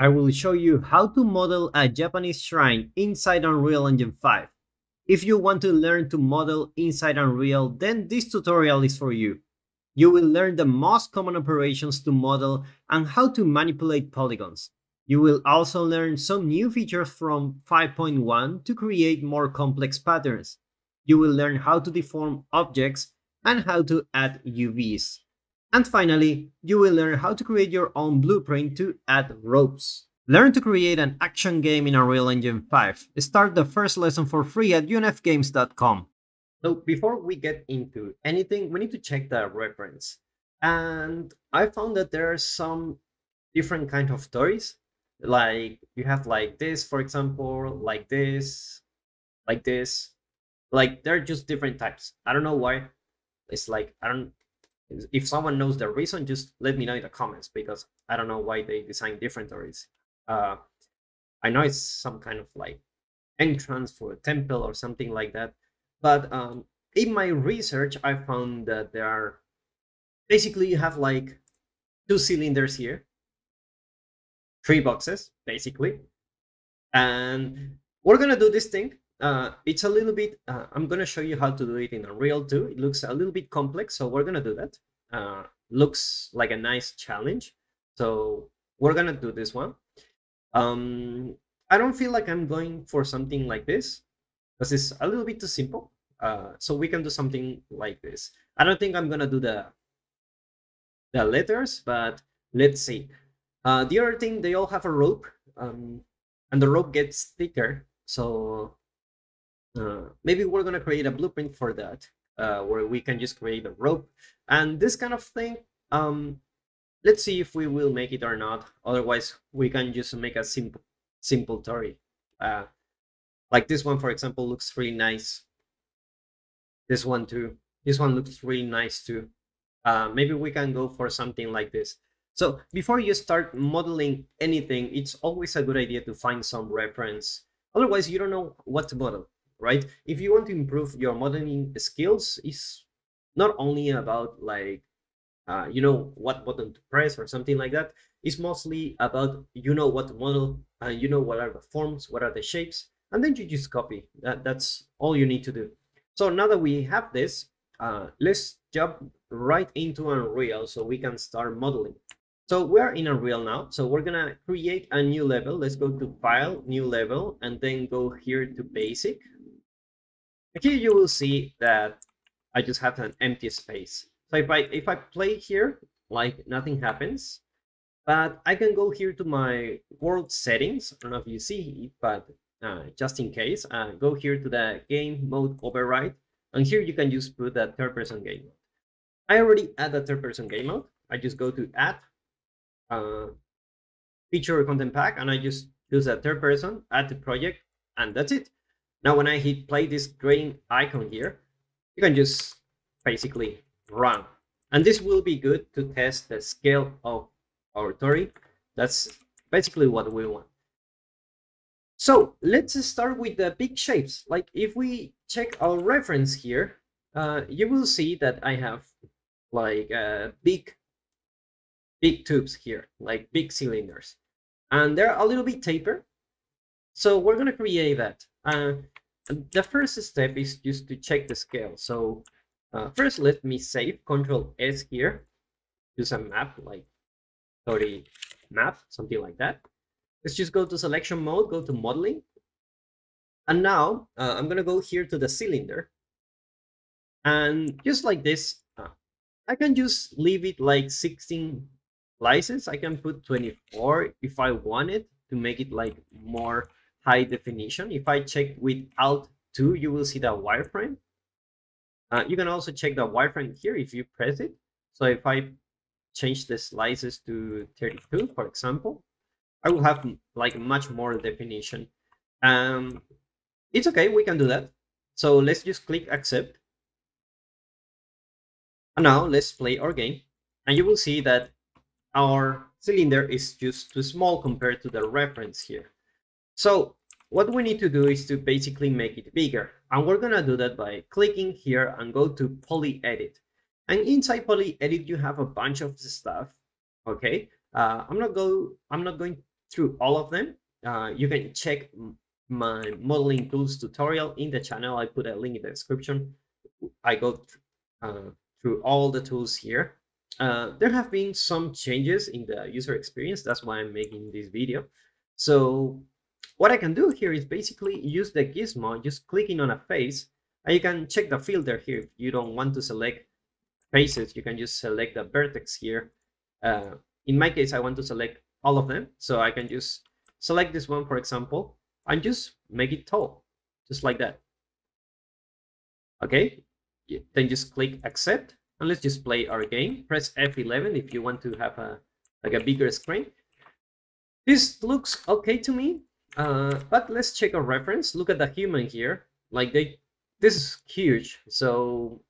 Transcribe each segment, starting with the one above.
I will show you how to model a Japanese shrine inside Unreal Engine 5. If you want to learn to model inside Unreal, then this tutorial is for you. You will learn the most common operations to model and how to manipulate polygons. You will also learn some new features from 5.1 to create more complex patterns. You will learn how to deform objects and how to add UVs. And finally, you will learn how to create your own blueprint to add ropes. Learn to create an action game in Unreal Engine 5. Start the first lesson for free at unfgames.com. So before we get into anything, we need to check the reference. And I found that there are some different kind of toriis. Like you have like this, for example, like this, like this. Like they're just different types. I don't know why. It's like I don't if someone knows the reason, just let me know in the comments because I don't know why they design different toriis. Uh, I know it's some kind of like entrance for a temple or something like that, but um, in my research, I found that there are basically you have like two cylinders here, three boxes basically, and we're gonna do this thing uh, it's a little bit, uh, I'm going to show you how to do it in Unreal too. It looks a little bit complex, so we're to do that. Uh, looks like a nice challenge. So we're to do this one. Um, I don't feel like I'm going for something like this because it's a little bit too simple. Uh, so we can do something like this. I don't think I'm to do the, the letters, but let's see. Uh, the other thing, they all have a rope um, and the rope gets thicker. So uh, maybe we're to create a blueprint for that uh, where we can just create a rope. And this kind of thing um, let's see if we will make it or not. Otherwise we can just make a simple simple torii. Uh, like this one for example looks really nice. This one too. This one looks really nice too. Uh, maybe we can go for something like this. So before you start modeling anything it's always a good idea to find some reference. Otherwise you don't know what to model right? If you want to improve your modeling skills, it's not only about like uh, you know what button to press or something like that. It's mostly about you know what model and you know what are the forms, what are the shapes, and then you just copy. That that's all you need to do. So now that we have this, uh, let's jump right into Unreal so we can start modeling. So we're in Unreal now. So we're gonna create a new level. Let's go to File, New Level, and then go here to Basic. Here you will see that I just have an empty space. So if I if I play here, like nothing happens, but I can go here to my world settings. I don't know if you see it, but uh, just in case, uh, go here to the game mode override, and here you can just put the third person game mode. I already add the third person game mode. I just go to add uh, feature content pack, and I just use a third person, add the project, and that's it. Now, when I hit play this green icon here, you can just basically run. And this will be good to test the scale of our torii. That's basically what we want. So let's start with the big shapes. Like if we check our reference here, uh, you will see that I have like uh, big, big tubes here, like big cylinders. And they're a little bit taper. So we're going to create that. Uh, the first step is just to check the scale. So uh, first, let me save Control S here. Use a map like 30 map, something like that. Let's just go to selection mode, go to modeling. And now uh, I'm going to go here to the cylinder. And just like this, uh, I can just leave it like 16 slices. I can put 24 if I want it to make it like more high definition. If I check with Alt 2, you will see the wireframe. Uh, you can also check the wireframe here if you press it. So if I change the slices to 32, for example, I will have like much more definition. Um, it's okay, we can do that. So let's just click accept. And now let's play our game. And you will see that our cylinder is just too small compared to the reference here. So what we need to do is to basically make it bigger. And we're gonna do that by clicking here and go to Poly Edit. And inside Poly Edit, you have a bunch of stuff. Okay, uh, I'm not go. I'm not going through all of them. Uh, you can check my modeling tools tutorial in the channel. I put a link in the description. I go uh, through all the tools here. Uh, there have been some changes in the user experience. That's why I'm making this video. So what I can do here is basically use the gizmo, just clicking on a face, and you can check the filter here. If you don't want to select faces, you can just select the vertex here. Uh, in my case, I want to select all of them. So I can just select this one, for example, and just make it tall, just like that. Okay, then just click accept and let's just play our game. Press F11 if you want to have a like a bigger screen. This looks okay to me, uh, but let's check a reference. Look at the human here. Like they, this is huge. So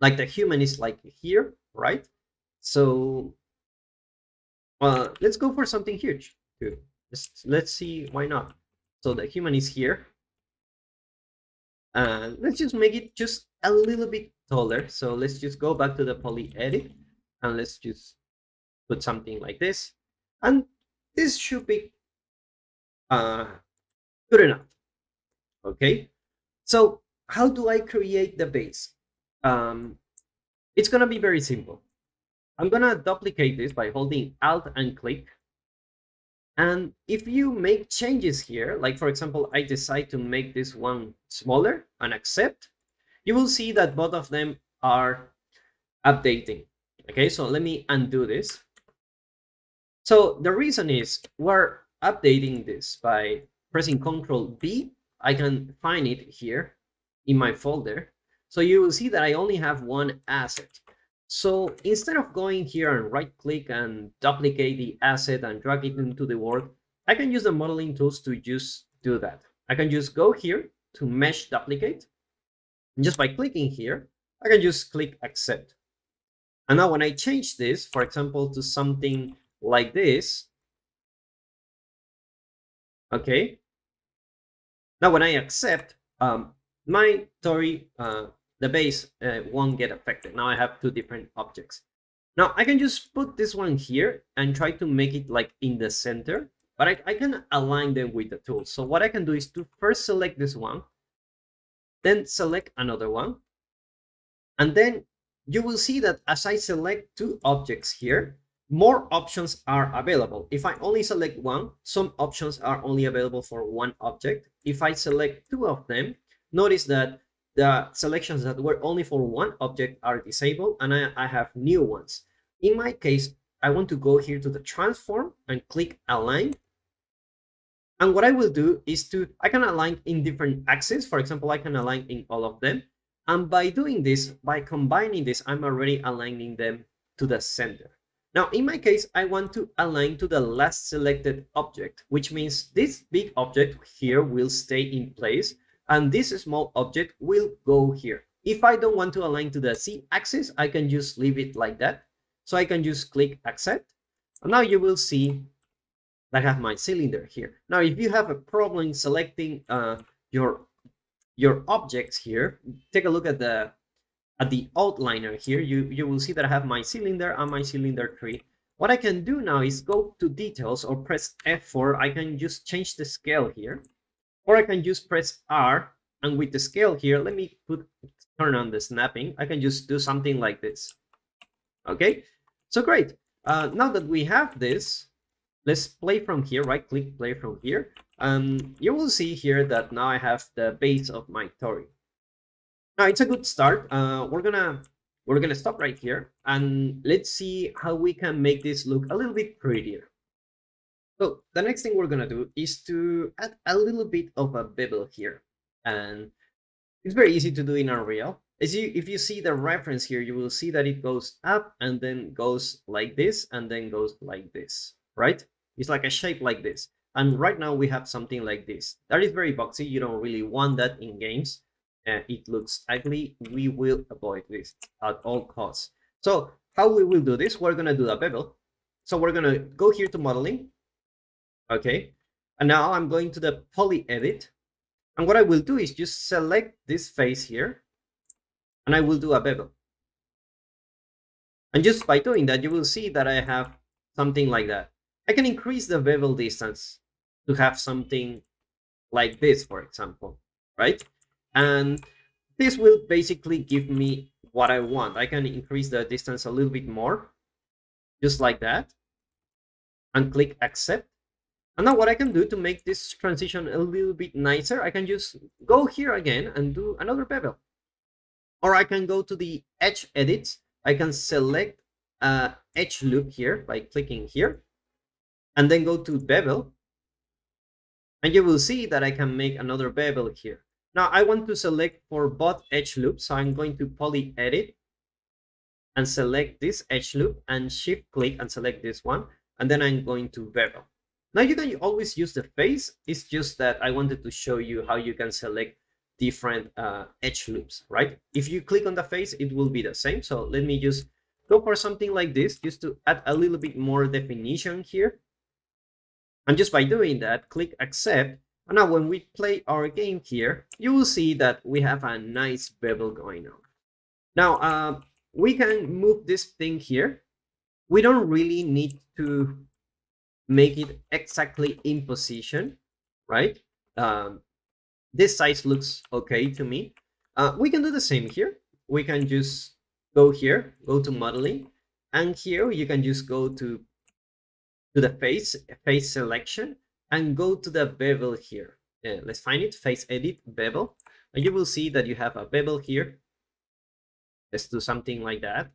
like the human is like here, right? So uh, let's go for something huge too. Let's, let's see why not. So the human is here. Uh, let's just make it just a little bit taller. So let's just go back to the poly edit and let's just put something like this. And this should be uh, good enough. Okay. So how do I create the base? Um, it's to be very simple. I'm to duplicate this by holding Alt and click. And if you make changes here, like for example, I decide to make this one smaller and accept, you will see that both of them are updating. Okay, so let me undo this. So the reason is we're updating this by pressing Ctrl B. I can find it here in my folder. So you will see that I only have one asset. So instead of going here and right click and duplicate the asset and drag it into the world, I can use the modeling tools to just do that. I can just go here to mesh duplicate and just by clicking here, I can just click accept. And now when I change this, for example, to something like this, okay. Now when I accept, um, my Torii, uh, the base uh, won't get affected. Now I have two different objects. Now I can just put this one here and try to make it like in the center, but I, I can align them with the tool. So what I can do is to first select this one then select another one. And then you will see that as I select two objects here, more options are available. If I only select one, some options are only available for one object. If I select two of them, notice that the selections that were only for one object are disabled and I, I have new ones. In my case, I want to go here to the transform and click align and what I will do is to, I can align in different axes. For example, I can align in all of them. And by doing this, by combining this, I'm already aligning them to the center. Now, in my case, I want to align to the last selected object, which means this big object here will stay in place and this small object will go here. If I don't want to align to the Z axis, I can just leave it like that. So I can just click accept. And now you will see that I have my cylinder here. Now, if you have a problem selecting uh, your your objects here, take a look at the at the outliner here. You you will see that I have my cylinder and my cylinder tree. What I can do now is go to details or press F4. I can just change the scale here, or I can just press R and with the scale here, let me put turn on the snapping. I can just do something like this. Okay, so great. Uh, now that we have this, let's play from here, right click play from here. And you will see here that now I have the base of my Torii. Now it's a good start. Uh, we're gonna we're gonna stop right here and let's see how we can make this look a little bit prettier. So the next thing we're gonna do is to add a little bit of a bevel here. And it's very easy to do in Unreal. As you, if you see the reference here, you will see that it goes up and then goes like this and then goes like this, right? It's like a shape like this. And right now we have something like this. That is very boxy. You don't really want that in games. Uh, it looks ugly. We will avoid this at all costs. So how we will do this? We're going to do a bevel. So we're going to go here to modeling. Okay. And now I'm going to the poly edit. And what I will do is just select this face here. And I will do a bevel. And just by doing that, you will see that I have something like that. I can increase the bevel distance to have something like this, for example, right? And this will basically give me what I want. I can increase the distance a little bit more, just like that, and click accept. And now what I can do to make this transition a little bit nicer, I can just go here again and do another bevel. Or I can go to the edge edit. I can select a edge loop here by clicking here and then go to bevel. And you will see that I can make another bevel here. Now I want to select for both edge loops. So I'm going to poly edit and select this edge loop and shift click and select this one. And then I'm going to bevel. Now you can always use the face. It's just that I wanted to show you how you can select different uh, edge loops, right? If you click on the face, it will be the same. So let me just go for something like this, just to add a little bit more definition here. And just by doing that, click accept. And now when we play our game here, you will see that we have a nice bevel going on. Now, uh, we can move this thing here. We don't really need to make it exactly in position, right? Um, this size looks okay to me. Uh, we can do the same here. We can just go here, go to modeling, and here you can just go to to the face face selection and go to the bevel here. Let's find it, face edit bevel, and you will see that you have a bevel here. Let's do something like that.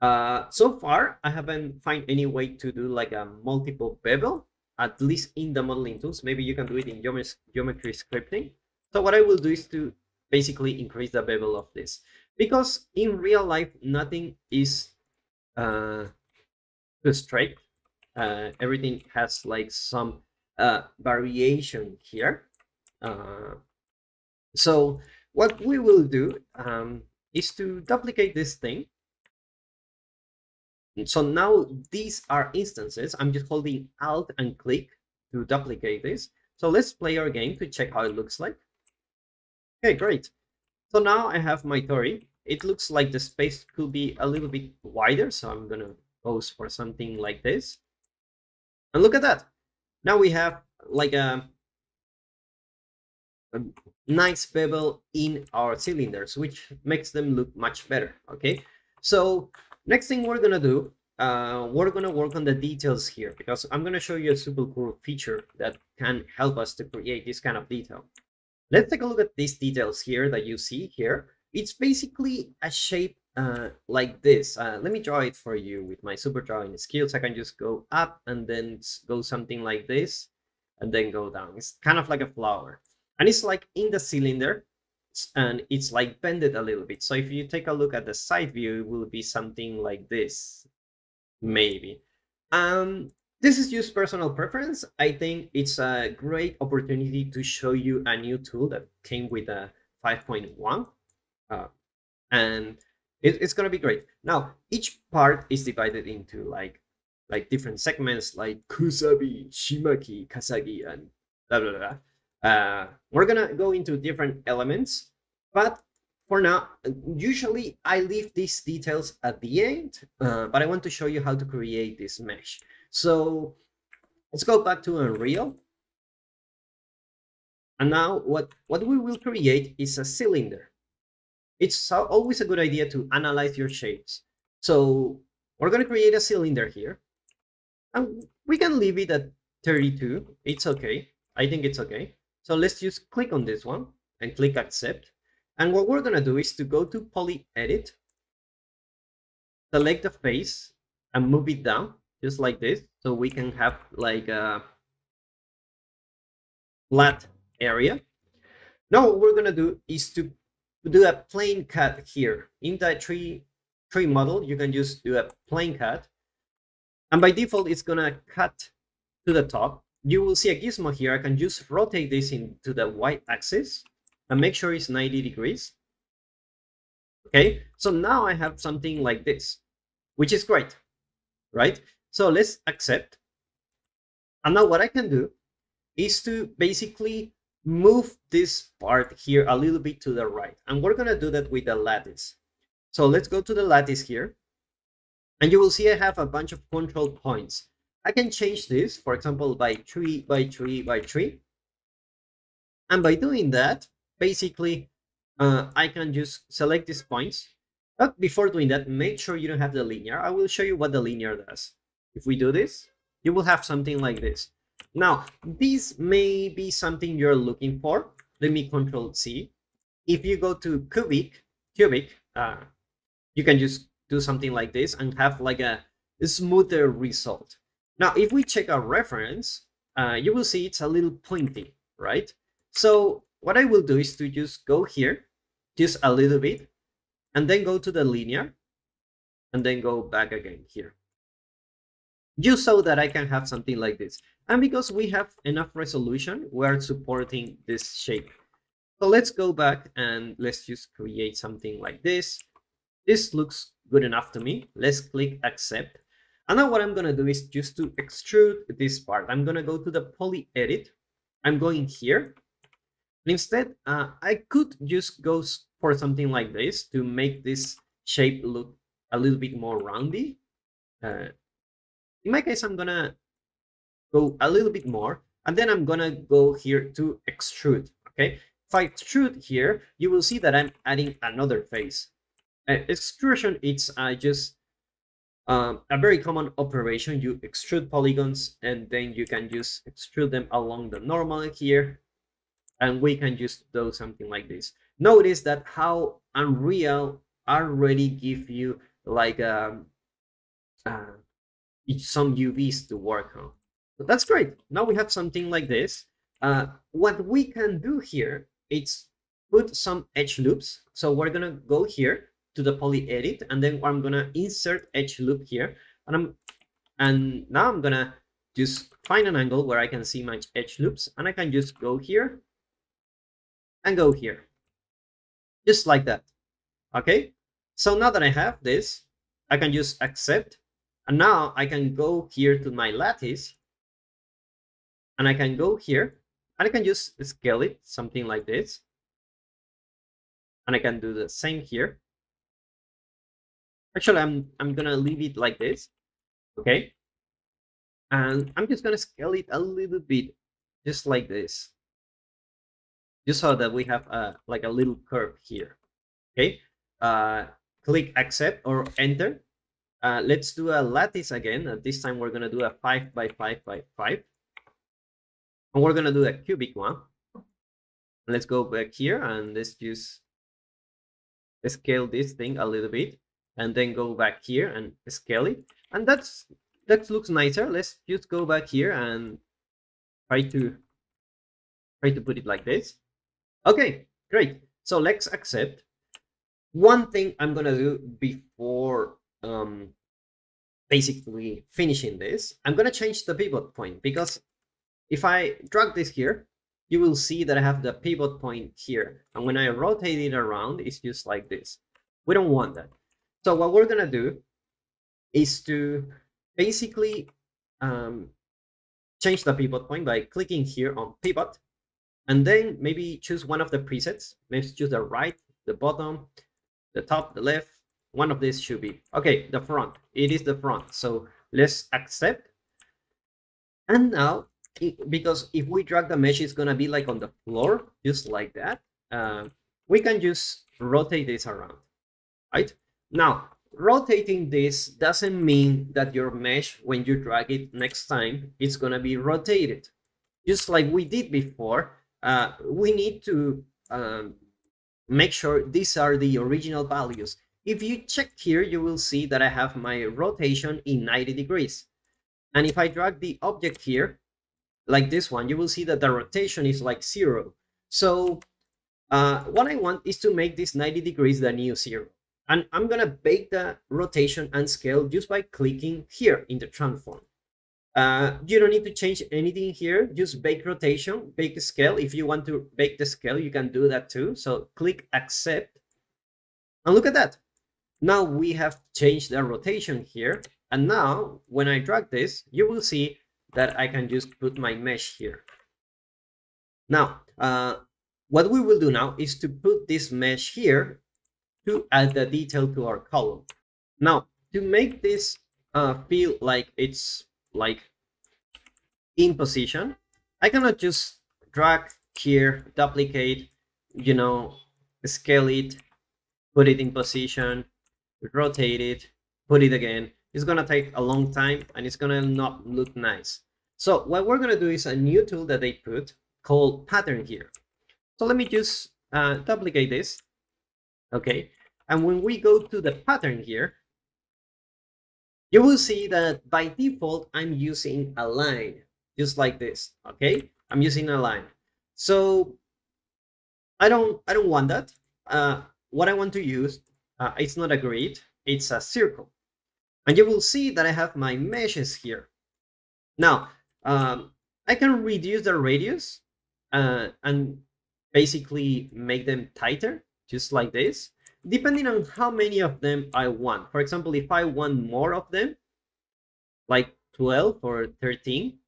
Uh, so far, I haven't find any way to do like a multiple bevel, at least in the modeling tools. Maybe you can do it in geometry scripting. So what I will do is to basically increase the bevel of this because in real life, nothing is uh, too straight. Uh, everything has like some uh, variation here. Uh, so what we will do um, is to duplicate this thing. So now these are instances. I'm just holding Alt and click to duplicate this. So let's play our game to check how it looks like. Okay, great. So now I have my Torii. It looks like the space could be a little bit wider, so I'm gonna pose for something like this. And look at that. Now we have like a, a nice bevel in our cylinders, which makes them look much better, okay? So next thing we're gonna do, uh, we're gonna work on the details here because I'm gonna show you a super cool feature that can help us to create this kind of detail. Let's take a look at these details here that you see here. It's basically a shape uh, like this. Uh, let me draw it for you with my super drawing skills. I can just go up and then go something like this and then go down. It's kind of like a flower. And it's like in the cylinder and it's like bended a little bit. So if you take a look at the side view, it will be something like this, maybe. Um, this is just personal preference. I think it's a great opportunity to show you a new tool that came with a 5.1. Uh, and it, it's going to be great. Now, each part is divided into like like different segments like Kusabi, Shimaki, Kasagi, and blah, blah, blah. Uh, we're going to go into different elements, but for now, usually I leave these details at the end, uh, but I want to show you how to create this mesh. So let's go back to Unreal. And now what, what we will create is a cylinder. It's always a good idea to analyze your shapes. So we're going to create a cylinder here. And we can leave it at 32. It's okay. I think it's okay. So let's just click on this one and click accept. And what we're going to do is to go to poly edit, select the face and move it down just like this so we can have like a flat area now what we're gonna do is to do a plane cut here. In the tree tree model you can just do a plane cut. And by default it's gonna cut to the top. You will see a gizmo here. I can just rotate this into the y axis and make sure it's 90 degrees. Okay so now i have something like this which is great right? So let's accept. And now what I can do is to basically move this part here a little bit to the right. And we're going to do that with the lattice. So let's go to the lattice here. And you will see I have a bunch of control points. I can change this, for example, by 3 by 3 by 3. And by doing that, basically, uh, I can just select these points. But before doing that, make sure you don't have the linear. I will show you what the linear does. If we do this, you will have something like this. Now, this may be something you're looking for. Let me control C. If you go to cubic, cubic, uh, you can just do something like this and have like a, smoother result. Now, if we check our reference, uh, you will see it's a little pointy, right? So what I will do is to just go here, just a little bit, and then go to the linear, and then go back again here. Just so that I can have something like this. And because we have enough resolution, we're supporting this shape. So let's go back and let's just create something like this. This looks good enough to me. Let's click accept. And now what I'm going to do is just to extrude this part. I'm going to go to the poly edit. I'm going here. And instead, uh, I could just go for something like this to make this shape look a little bit more roundy. Uh, in my case, I'm going to go a little bit more. And then I'm going to go here to extrude. Okay. If I extrude here, you will see that I'm adding another face. Uh, extrusion, it's uh, just um, a very common operation. You extrude polygons and then you can just extrude them along the normal here. And we can just do something like this. Notice that how Unreal already give you like um, uh, some UVs to work on. So that's great. Now we have something like this. Uh, what we can do here is put some edge loops. So we're gonna go here to the poly edit and then I'm gonna insert edge loop here and I'm and now I'm gonna just find an angle where I can see my edge loops and I can just go here and go here just like that okay so now that I have this I can just accept and now I can go here to my lattice and I can go here and I can just scale it something like this and I can do the same here Actually, I'm, I'm gonna leave it like this, okay? And I'm just gonna scale it a little bit, just like this. Just so that we have a, like a little curve here, okay? Uh, click accept or enter. Uh, let's do a lattice again. Uh, this time we're gonna do a five by five by five. And we're gonna do a cubic one. Let's go back here and let's just scale this thing a little bit and then go back here and scale it. And that's that looks nicer. Let's just go back here and try to try to put it like this. Okay, great. So let's accept. One thing I'm gonna do before um, basically finishing this, I'm gonna change the pivot point because if I drag this here, you will see that I have the pivot point here. And when I rotate it around, it's just like this. We don't want that. So what we're gonna do is to basically um, change the pivot point by clicking here on pivot and then maybe choose one of the presets. Maybe choose the right, the bottom, the top, the left. One of these should be. Okay, the front. It is the front. So let's accept. And now, because if we drag the mesh, it's to be like on the floor, just like that. Uh, we can just rotate this around, right? Now, rotating this doesn't mean that your mesh, when you drag it next time, it's to be rotated. Just like we did before, uh, we need to um, make sure these are the original values. If you check here, you will see that I have my rotation in 90 degrees. And if I drag the object here, like this one, you will see that the rotation is like zero. So uh, what I want is to make this 90 degrees the new zero. And I'm gonna bake the rotation and scale just by clicking here in the transform. Uh, you don't need to change anything here, just bake rotation, bake scale. If you want to bake the scale, you can do that too. So click accept and look at that. Now we have changed the rotation here. And now when I drag this, you will see that I can just put my mesh here. Now, uh, what we will do now is to put this mesh here to add the detail to our column. Now, to make this uh, feel like it's like in position. I cannot just drag here, duplicate, you know, scale it, put it in position, rotate it, put it again. It's gonna take a long time and it's gonna not look nice. So what we're gonna do is a new tool that they put called pattern here. So let me just uh, duplicate this, okay? And when we go to the pattern here, you will see that by default, I'm using a line, just like this, okay? I'm using a line. So I don't, I don't want that. Uh, what I want to use, uh, it's not a grid, it's a circle. And you will see that I have my meshes here. Now, um, I can reduce the radius uh, and basically make them tighter, just like this depending on how many of them I want. For example, if I want more of them, like 12 or 13,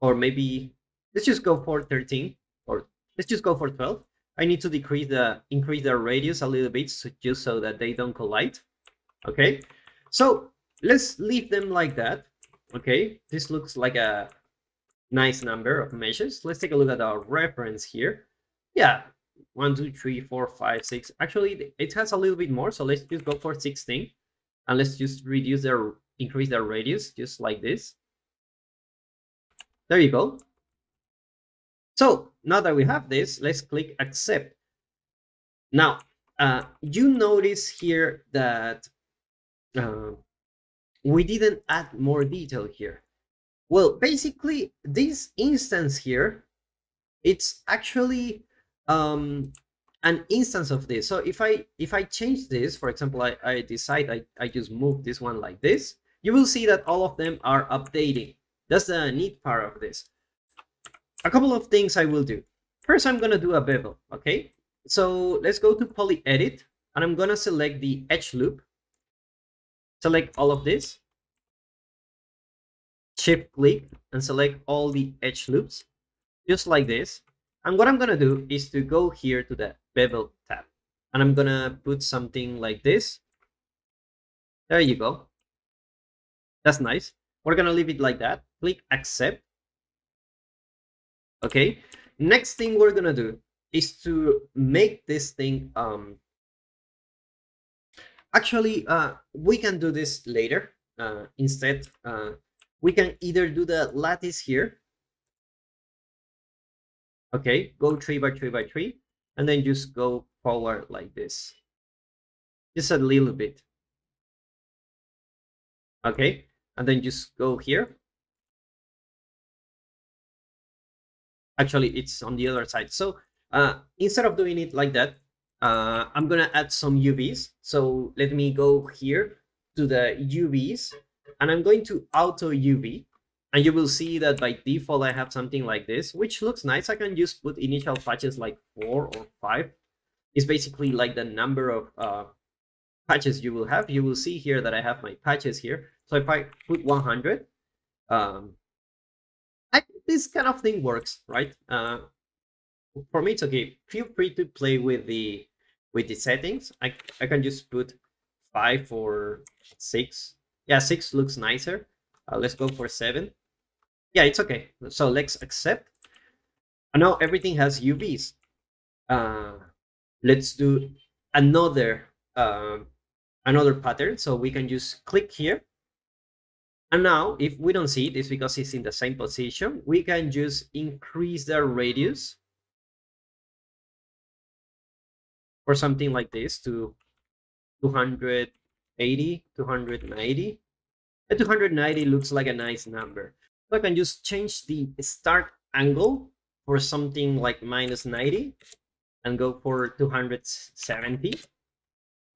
or maybe let's just go for 13, or let's just go for 12. I need to decrease the increase the radius a little bit so, just so that they don't collide. Okay, so let's leave them like that. Okay, this looks like a nice number of meshes. Let's take a look at our reference here. Yeah, one, two, three, four, five, six. Actually, it has a little bit more, so let's just go for 16. And let's just reduce their, increase their radius, just like this. There you go. So now that we have this, let's click accept. Now, uh, you notice here that uh, we didn't add more detail here. Well, basically, this instance here, it's actually um, an instance of this. So if I if I change this, for example, I, I decide I, I just move this one like this, you will see that all of them are updating. That's the neat part of this. A couple of things I will do. First, I'm gonna do a bevel, okay? So let's go to poly edit and I'm gonna select the edge loop. Select all of this. Shift click and select all the edge loops, just like this. And what I'm going to do is to go here to the bevel tab. And I'm going to put something like this. There you go. That's nice. We're going to leave it like that. Click accept. Okay. Next thing we're to do is to make this thing um actually uh we can do this later uh instead uh we can either do the lattice here Okay, go three by three by three, and then just go forward like this. Just a little bit. Okay, and then just go here. Actually, it's on the other side. So uh, instead of doing it like that, uh, I'm gonna add some UVs. So let me go here to the UVs, and I'm going to auto UV and you will see that by default I have something like this, which looks nice. I can just put initial patches like four or five. It's basically like the number of uh, patches you will have. You will see here that I have my patches here. So if I put 100, um, this kind of thing works, right? Uh, for me, it's okay. Feel free to play with the with the settings. I I can just put five or six. Yeah, six looks nicer. Uh, let's go for seven. Yeah, it's okay. So let's accept. And now everything has UVs. Uh, let's do another uh, another pattern. So we can just click here. And now, if we don't see it, it's because it's in the same position. We can just increase the radius or something like this to 280, 290. A 290 looks like a nice number. So I can just change the start angle for something like minus 90 and go for 270.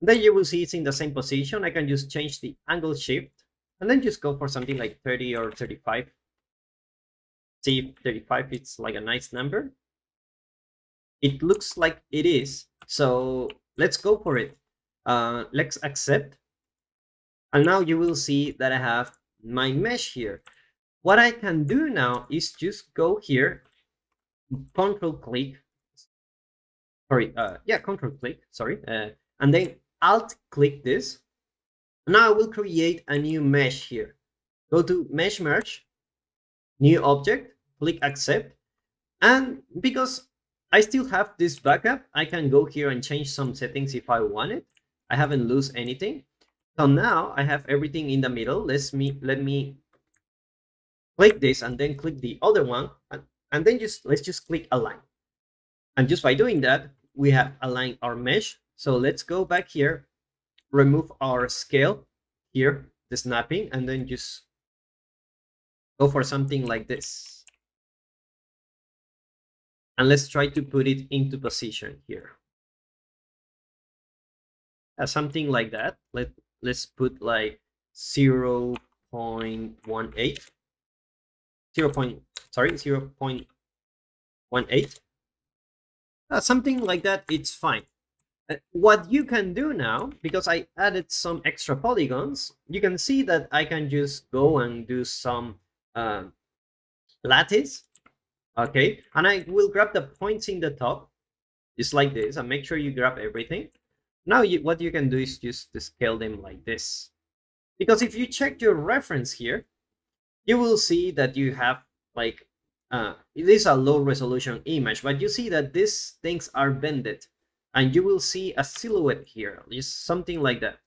Then you will see it's in the same position. I can just change the angle shift and then just go for something like 30 or 35. See if 35 it's like a nice number. It looks like it is. So let's go for it. Uh, let's accept. And now you will see that I have my mesh here. What I can do now is just go here, control click, sorry, uh, yeah, control click, sorry, uh, and then alt click this. Now I will create a new mesh here. Go to mesh merge, new object, click accept. And because I still have this backup, I can go here and change some settings if I want it. I haven't lose anything. So now I have everything in the middle. Let's me let me click this and then click the other one and, and then just let's just click align. And just by doing that, we have aligned our mesh. So let's go back here, remove our scale here, the snapping, and then just go for something like this. And let's try to put it into position here. Uh, something like that. Let, let's put like 0 0.18. 0. Point, sorry, 0 0.18 uh, something like that, it's fine. Uh, what you can do now, because I added some extra polygons, you can see that I can just go and do some uh, lattice, okay? And I will grab the points in the top, just like this, and make sure you grab everything. Now, you, what you can do is just scale them like this. Because if you check your reference here, you will see that you have like uh, it is a low resolution image, but you see that these things are bended and you will see a silhouette here, just something like that.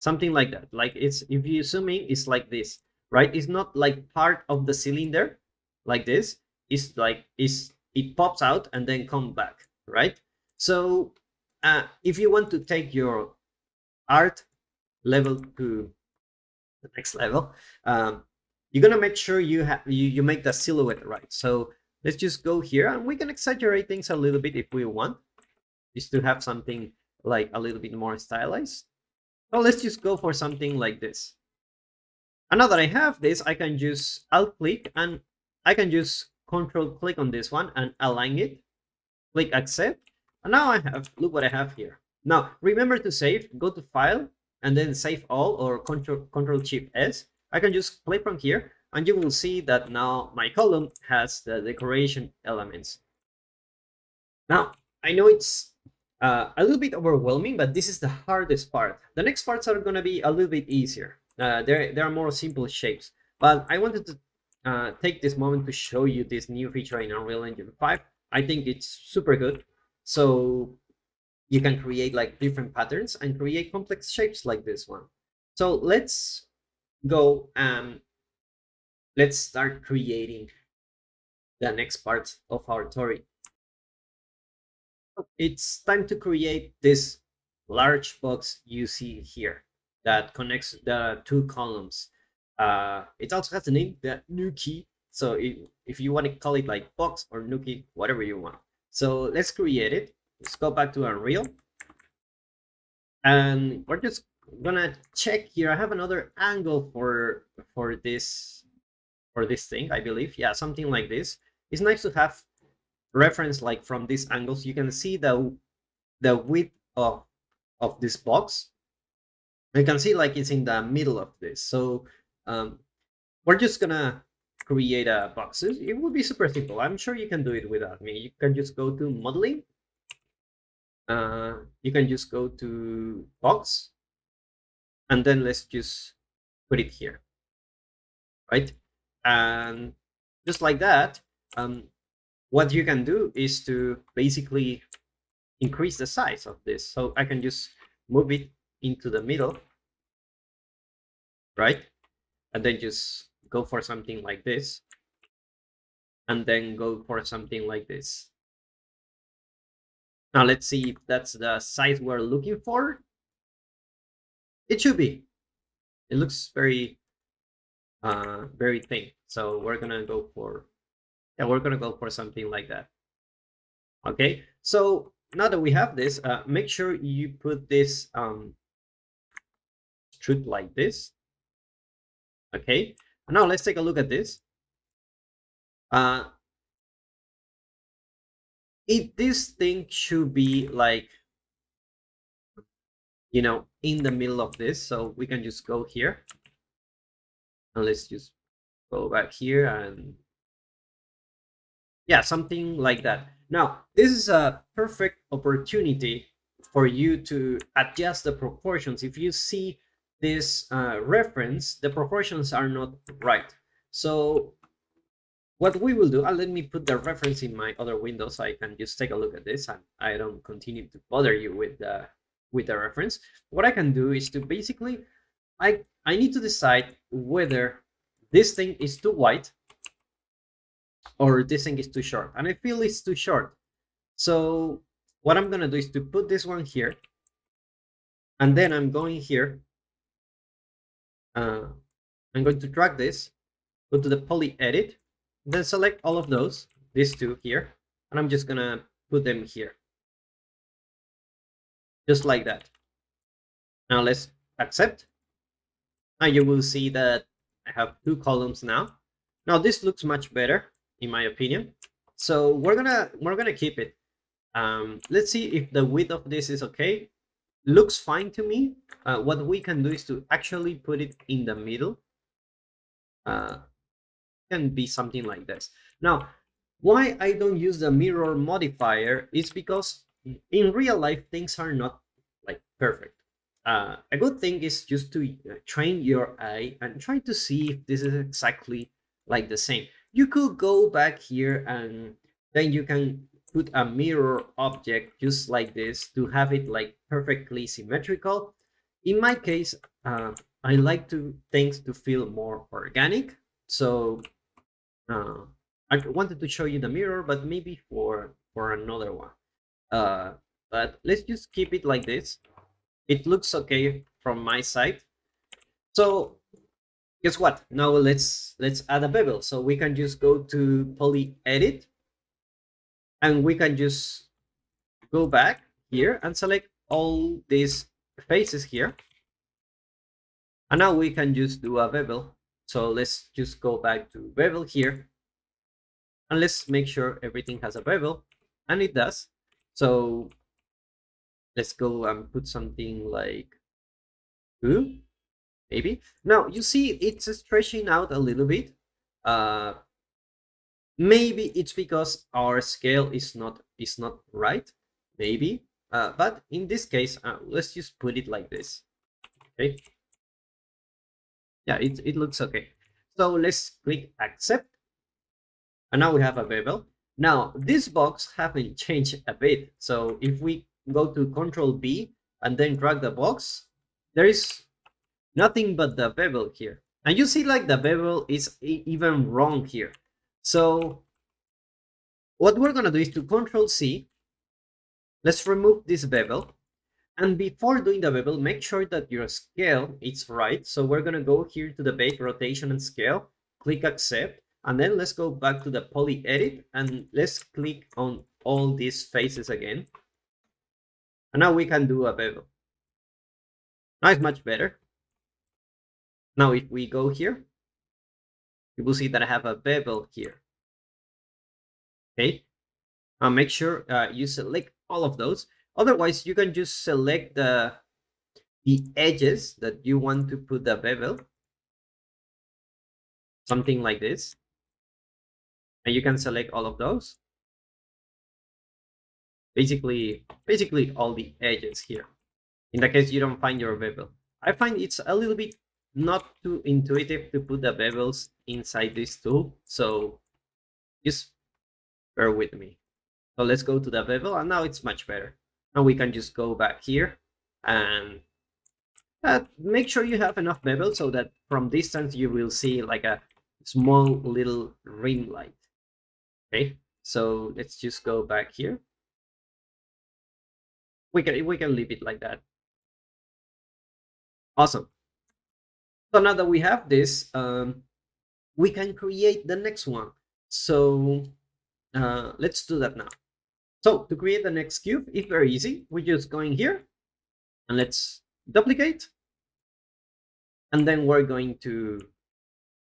Something like that. Like it's, if you zoom in, it's like this, right? It's not like part of the cylinder like this. It's like, it's, it pops out and then come back, right? So uh, if you want to take your art level to the next level, um, you're gonna make sure you have you, you make the silhouette right. So let's just go here and we can exaggerate things a little bit if we want, just to have something like a little bit more stylized. So let's just go for something like this. And now that I have this, I can just alt click and I can just control click on this one and align it. Click accept. And now I have, look what I have here. Now, remember to save, go to file and then save all or control, control shift S I can just click from here and you will see that now my column has the decoration elements. Now, I know it's uh, a little bit overwhelming, but this is the hardest part. The next parts are going to be a little bit easier. Uh, there, there are more simple shapes, but I wanted to uh, take this moment to show you this new feature in Unreal Engine 5. I think it's super good. So you can create like different patterns and create complex shapes like this one. So let's go and let's start creating the next part of our torii. It's time to create this large box you see here that connects the two columns. Uh, it also has a name, the Nuki. So if, if you want to call it like box or Nuki, whatever you want. So let's create it. Let's go back to Unreal. And we're just gonna check here. I have another angle for for this for this thing, I believe. Yeah, something like this. It's nice to have reference like from these angles. You can see the the width of of this box. You can see like it's in the middle of this. So um, we're just gonna create a box. It would be super simple. I'm sure you can do it without me. You can just go to modeling. Uh, you can just go to box and then let's just put it here right and just like that um, what you can do is to basically increase the size of this. So i can just move it into the middle right? And then just go for something like this. And then go for something like this. Now let's see if that's the size we're looking for. It should be. It looks very, uh, very thin. So we're gonna go for, yeah, we're gonna go for something like that. Okay. So now that we have this, uh, make sure you put this um, strip like this. Okay. Now let's take a look at this. Uh, it this thing should be like you know, in the middle of this. So we can just go here. And let's just go back here and yeah, something like that. Now, this is a perfect opportunity for you to adjust the proportions. If you see this uh, reference, the proportions are not right. So what we will do, uh, let me put the reference in my other window so I can just take a look at this and I don't continue to bother you with the with the reference. What I can do is to basically, I, I need to decide whether this thing is too wide or this thing is too short. And I feel it's too short. So what I'm gonna do is to put this one here and then I'm going here. Uh, I'm going to drag this, go to the poly edit, then select all of those, these two here, and I'm just gonna put them here. Just like that. Now let's accept. And you will see that I have two columns now. Now this looks much better, in my opinion. So we're gonna we're gonna keep it. Um, let's see if the width of this is okay. Looks fine to me. Uh, what we can do is to actually put it in the middle. Uh, can be something like this. Now, why I don't use the mirror modifier is because in real life things are not like perfect. Uh, a good thing is just to uh, train your eye and try to see if this is exactly like the same. You could go back here and then you can put a mirror object just like this to have it like perfectly symmetrical. In my case, uh, I like to things to feel more organic. So uh, I wanted to show you the mirror, but maybe for for another one. Uh, but let's just keep it like this. It looks okay from my side. So guess what? Now let's let's add a bevel. So we can just go to poly edit and we can just go back here and select all these faces here. And now we can just do a bevel. So let's just go back to bevel here. And let's make sure everything has a bevel. And it does. So let's go and put something like two, maybe. Now you see it's stretching out a little bit. Uh, maybe it's because our scale is not is not right maybe uh, but in this case uh, let's just put it like this okay yeah it, it looks okay so let's click accept and now we have a bevel now this box haven't changed a bit so if we go to control b and then drag the box there is nothing but the bevel here and you see like the bevel is even wrong here so what we're to do is to control C. Let's remove this bevel. And before doing the bevel, make sure that your scale is right. So we're to go here to the base rotation and scale, click accept, and then let's go back to the poly edit and let's click on all these faces again. And now we can do a bevel. Now it's much better. Now if we go here, you will see that I have a bevel here. Okay. Uh, make sure uh, you select all of those. Otherwise you can just select the the edges that you want to put the bevel. Something like this. And you can select all of those basically basically all the edges here in the case you don't find your bevel i find it's a little bit not too intuitive to put the bevels inside this tool so just bear with me. So let's go to the bevel and now it's much better. And we can just go back here and uh, make sure you have enough bevel so that from distance you will see like a small little ring light. Okay, so let's just go back here. We can we can leave it like that. Awesome. So now that we have this, um, we can create the next one. So uh, let's do that now. So to create the next cube, it's very easy. We just go in here and let's duplicate. And then we're going to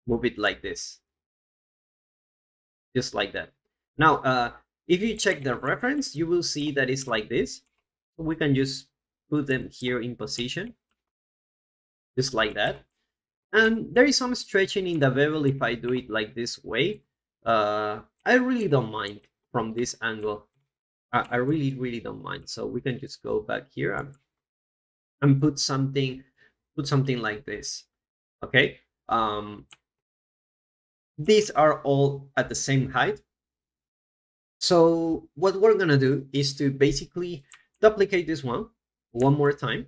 move it like this. Just like that. Now, uh, if you check the reference, you will see that it's like this. We can just put them here in position. Just like that. And there is some stretching in the bevel if I do it like this way. Uh, I really don't mind from this angle. I, I really, really don't mind. So we can just go back here and, and put something, put something like this. Okay. Um, these are all at the same height. So what we're gonna do is to basically duplicate this one one more time.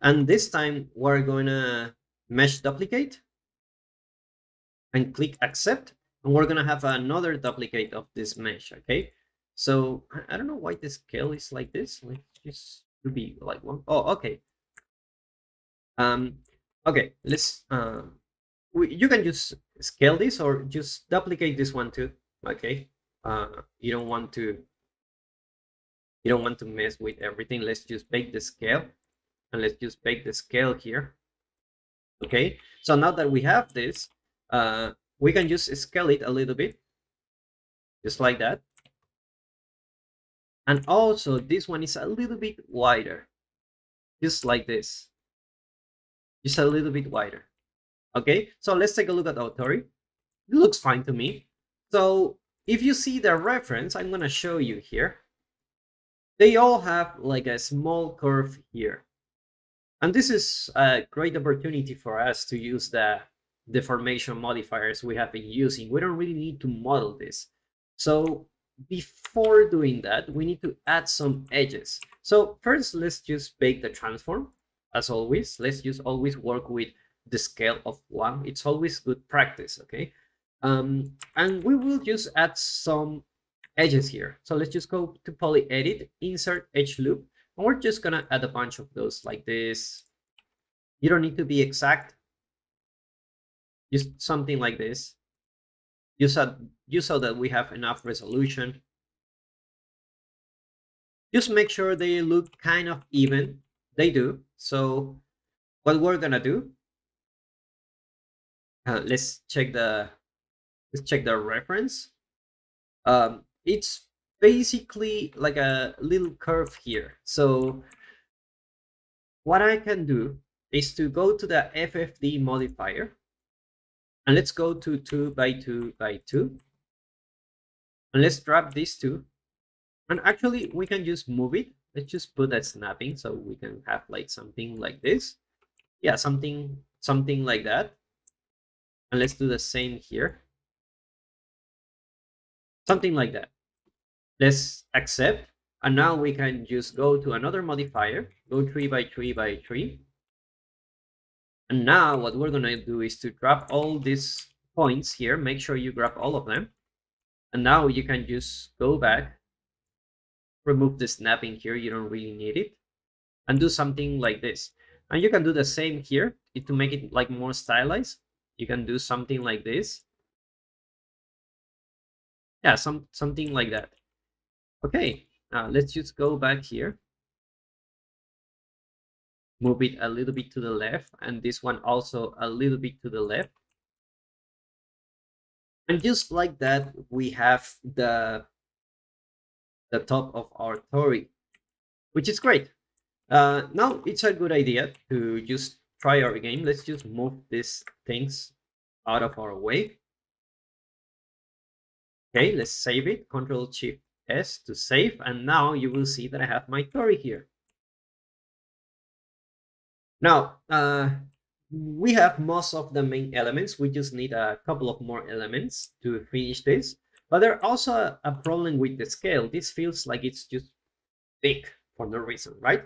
And this time we're gonna mesh duplicate and click accept. And we're gonna have another duplicate of this mesh, okay? So I don't know why the scale is like this. Let's just to be like one. Oh, okay. Um, okay, let's, uh, we, you can just scale this or just duplicate this one too, okay? Uh, you don't want to, you don't want to mess with everything. Let's just bake the scale and let's just bake the scale here. Okay, so now that we have this, uh, we can just scale it a little bit, just like that. And also this one is a little bit wider, just like this, just a little bit wider. Okay, so let's take a look at our Torii. It looks fine to me. So if you see the reference, I'm gonna show you here. They all have like a small curve here. And this is a great opportunity for us to use the deformation modifiers we have been using. We don't really need to model this. So before doing that, we need to add some edges. So first, let's just bake the transform. As always, let's just always work with the scale of one. It's always good practice, okay? Um, and we will just add some edges here. So let's just go to poly edit, insert edge loop, and we're just gonna add a bunch of those like this. You don't need to be exact. Just something like this. You saw, you saw that we have enough resolution. Just make sure they look kind of even. They do. So what we're gonna do, uh, let's check the let's check the reference. Um, it's basically like a little curve here. So what I can do is to go to the FFD modifier and let's go to 2 by 2 by 2. And let's drop these two. And actually, we can just move it. Let's just put that snapping so we can have like something like this. Yeah, something something like that. And let's do the same here. Something like that. Let's accept. And now we can just go to another modifier, go 3 by 3 by 3. And now what we're gonna do is to grab all these points here, make sure you grab all of them. And now you can just go back, remove the snapping here, you don't really need it, and do something like this. And you can do the same here to make it like more stylized. You can do something like this. Yeah, some something like that. Okay, uh, let's just go back here. Move it a little bit to the left and this one also a little bit to the left. And just like that we have the the top of our torii which is great. Uh now it's a good idea to just try our game. Let's just move these things out of our way. Okay let's save it. Control shift s to save and now you will see that i have my torii here now, uh, we have most of the main elements. We just need a couple of more elements to finish this. But there's also a, a problem with the scale. This feels like it's just big for no reason, right?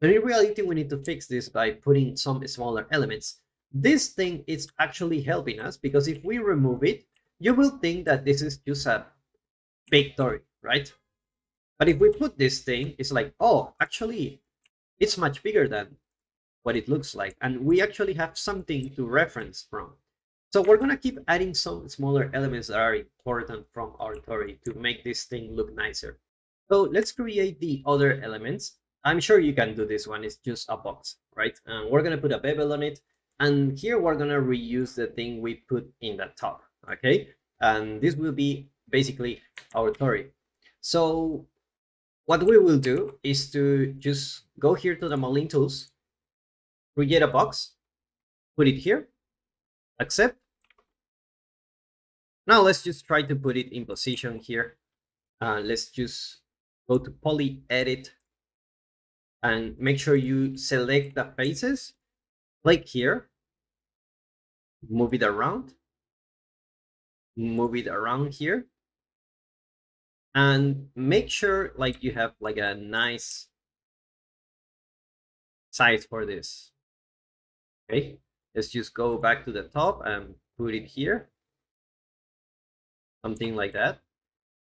But in reality, we need to fix this by putting some smaller elements. This thing is actually helping us because if we remove it, you will think that this is just a big Torii, right? But if we put this thing, it's like, oh, actually, it's much bigger than what it looks like. And we actually have something to reference from. So we're going to keep adding some smaller elements that are important from our Torii to make this thing look nicer. So let's create the other elements. I'm sure you can do this one. It's just a box, right? And we're going to put a bevel on it. And here we're going to reuse the thing we put in the top, okay? And this will be basically our Torii. So what we will do is to just go here to the Modeling Tools create a box, put it here, accept. Now let's just try to put it in position here. Uh, let's just go to poly edit and make sure you select the faces, click here, move it around, move it around here, and make sure like you have like a nice size for this. Okay, let's just go back to the top and put it here. Something like that.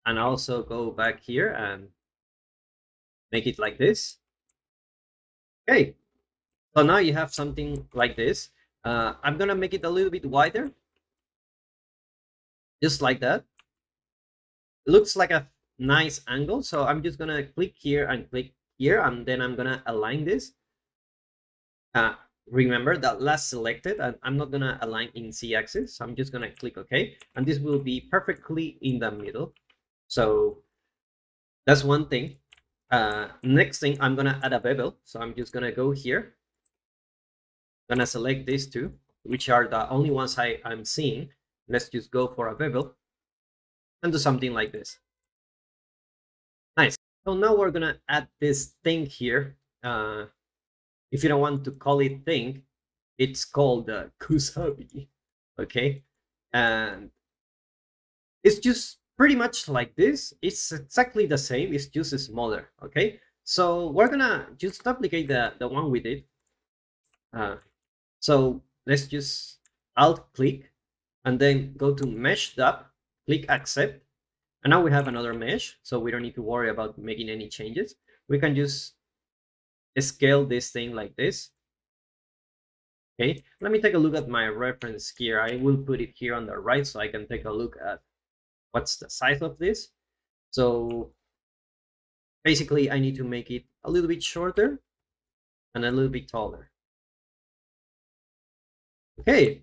And also go back here and make it like this. Okay, so now you have something like this. Uh, I'm gonna make it a little bit wider. Just like that. Looks like a nice angle. So I'm just gonna click here and click here and then I'm gonna align this. Uh, remember that last selected and I'm not gonna align in Z axis. So I'm just gonna click OK and this will be perfectly in the middle. So that's one thing. Uh, next thing, I'm gonna add a bevel. So I'm just gonna go here. Gonna select these two, which are the only ones I, I'm seeing. Let's just go for a bevel and do something like this. Nice. So now we're gonna add this thing here. Uh, if you don't want to call it thing, it's called uh, Kusabi. Okay, and it's just pretty much like this. It's exactly the same. It's just smaller. Okay, so we're gonna just duplicate the the one we did. Uh, so let's just alt click and then go to mesh up, click accept, and now we have another mesh, so we don't need to worry about making any changes. We can just scale this thing like this. Okay, let me take a look at my reference here. I will put it here on the right so I can take a look at what's the size of this. So basically I need to make it a little bit shorter and a little bit taller. Okay,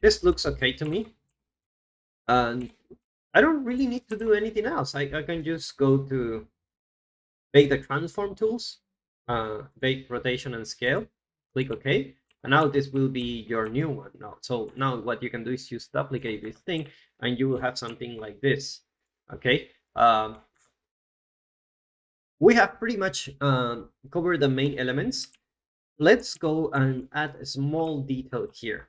this looks okay to me. And I don't really need to do anything else. I, I can just go to bake the transform tools, uh, bake rotation and scale, click OK. And now this will be your new one. Now, so now what you can do is just duplicate this thing and you will have something like this. Okay. Um, we have pretty much um, covered the main elements. Let's go and add a small detail here.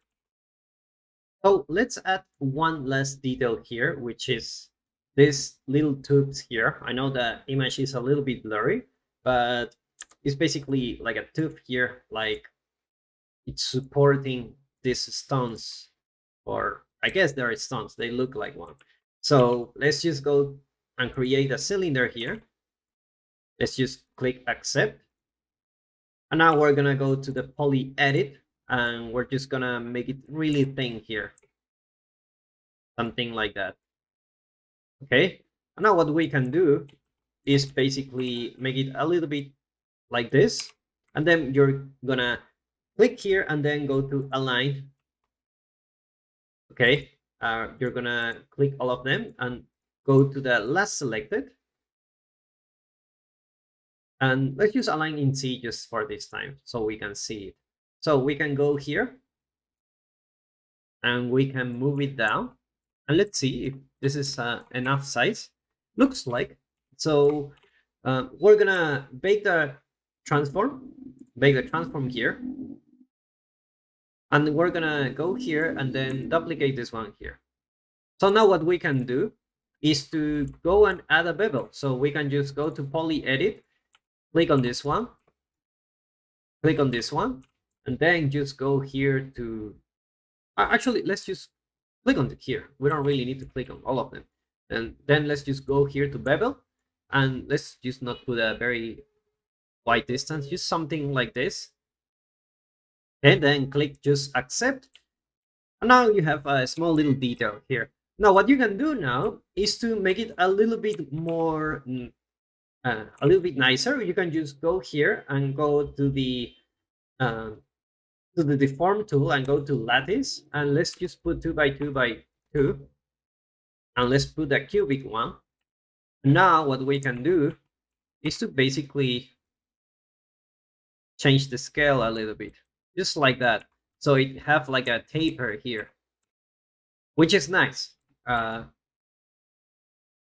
So let's add one last detail here, which is this little tubes here. I know the image is a little bit blurry, but it's basically like a tube here, like it's supporting these stones, or I guess there are stones, they look like one. So let's just go and create a cylinder here. Let's just click accept. And now we're gonna go to the poly edit and we're just gonna make it really thin here. Something like that. Okay? And now what we can do is basically make it a little bit like this and then you're gonna click here and then go to align. Okay? Uh, you're gonna click all of them and go to the last selected. And let's use align in C just for this time so we can see it so we can go here and we can move it down. And let's see if this is uh, enough size. Looks like. So uh, we're gonna bake the transform, bake the transform here. And we're gonna go here and then duplicate this one here. So now what we can do is to go and add a bevel. So we can just go to poly edit, click on this one, click on this one, and then just go here to actually let's just click on it here. We don't really need to click on all of them. And then let's just go here to bevel and let's just not put a very wide distance use something like this. And then click just accept. And now you have a small little detail here. Now what you can do now is to make it a little bit more mm, uh, a little bit nicer. You can just go here and go to the uh, to the deform tool and go to lattice and let's just put 2 by 2 by 2 and let's put a cubic one. Now what we can do is to basically change the scale a little bit, just like that. So it have like a taper here, which is nice. Uh,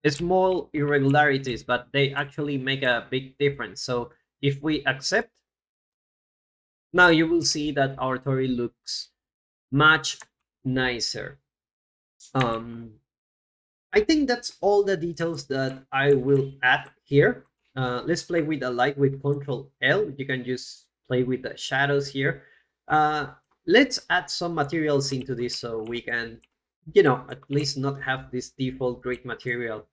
small irregularities, but they actually make a big difference. So if we accept now you will see that our Torii looks much nicer. Um, I think that's all the details that I will add here. Uh, let's play with the light with Control L. You can just play with the shadows here. Uh, let's add some materials into this so we can, you know, at least not have this default grid material.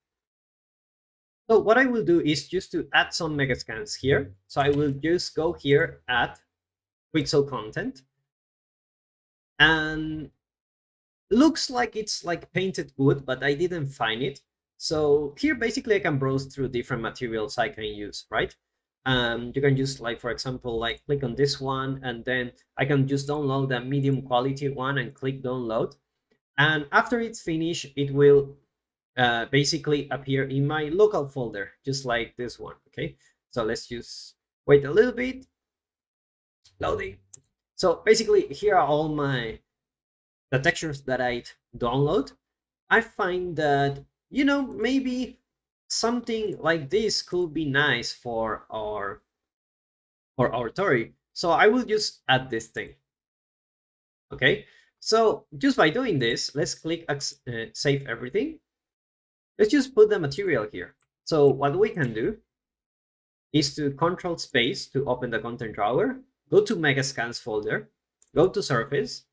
So what I will do is just to add some megascans here. So I will just go here, add Quixel content. And looks like it's like painted wood, but I didn't find it. So here basically I can browse through different materials I can use, right? Um, you can just like, for example, like click on this one and then I can just download the medium quality one and click download. And after it's finished, it will uh, basically appear in my local folder, just like this one, okay? So let's just wait a little bit, loading. So basically here are all my, the textures that I download. I find that, you know, maybe something like this could be nice for our for our Torii. So I will just add this thing. Okay, so just by doing this, let's click uh, save everything. Let's just put the material here. So what we can do is to control space to open the content drawer, go to Megascans folder, go to surface,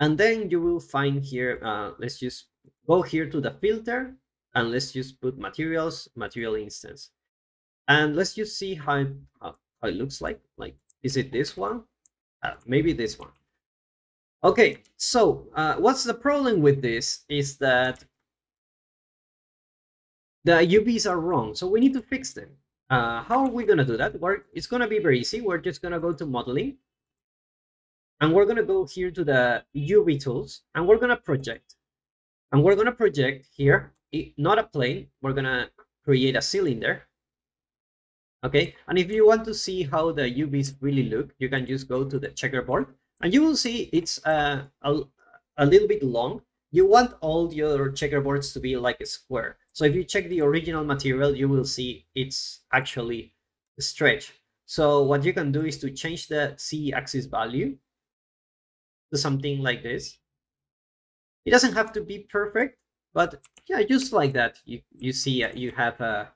and then you will find here, uh, let's just go here to the filter and let's just put materials, material instance. And let's just see how, how, how it looks like. Like, is it this one? Uh, maybe this one. Okay, so uh, what's the problem with this is that the UVs are wrong, so we need to fix them. Uh, how are we gonna do that? We're, it's gonna be very easy. We're just gonna go to modeling, and we're gonna go here to the UV tools, and we're gonna project, and we're gonna project here not a plane, we're gonna create a cylinder. Okay, and if you want to see how the UVs really look, you can just go to the checkerboard and you will see it's uh, a, a little bit long. You want all your checkerboards to be like a square. So if you check the original material, you will see it's actually stretch. So what you can do is to change the z-axis value to something like this. It doesn't have to be perfect, but yeah, just like that, you, you see uh, you have a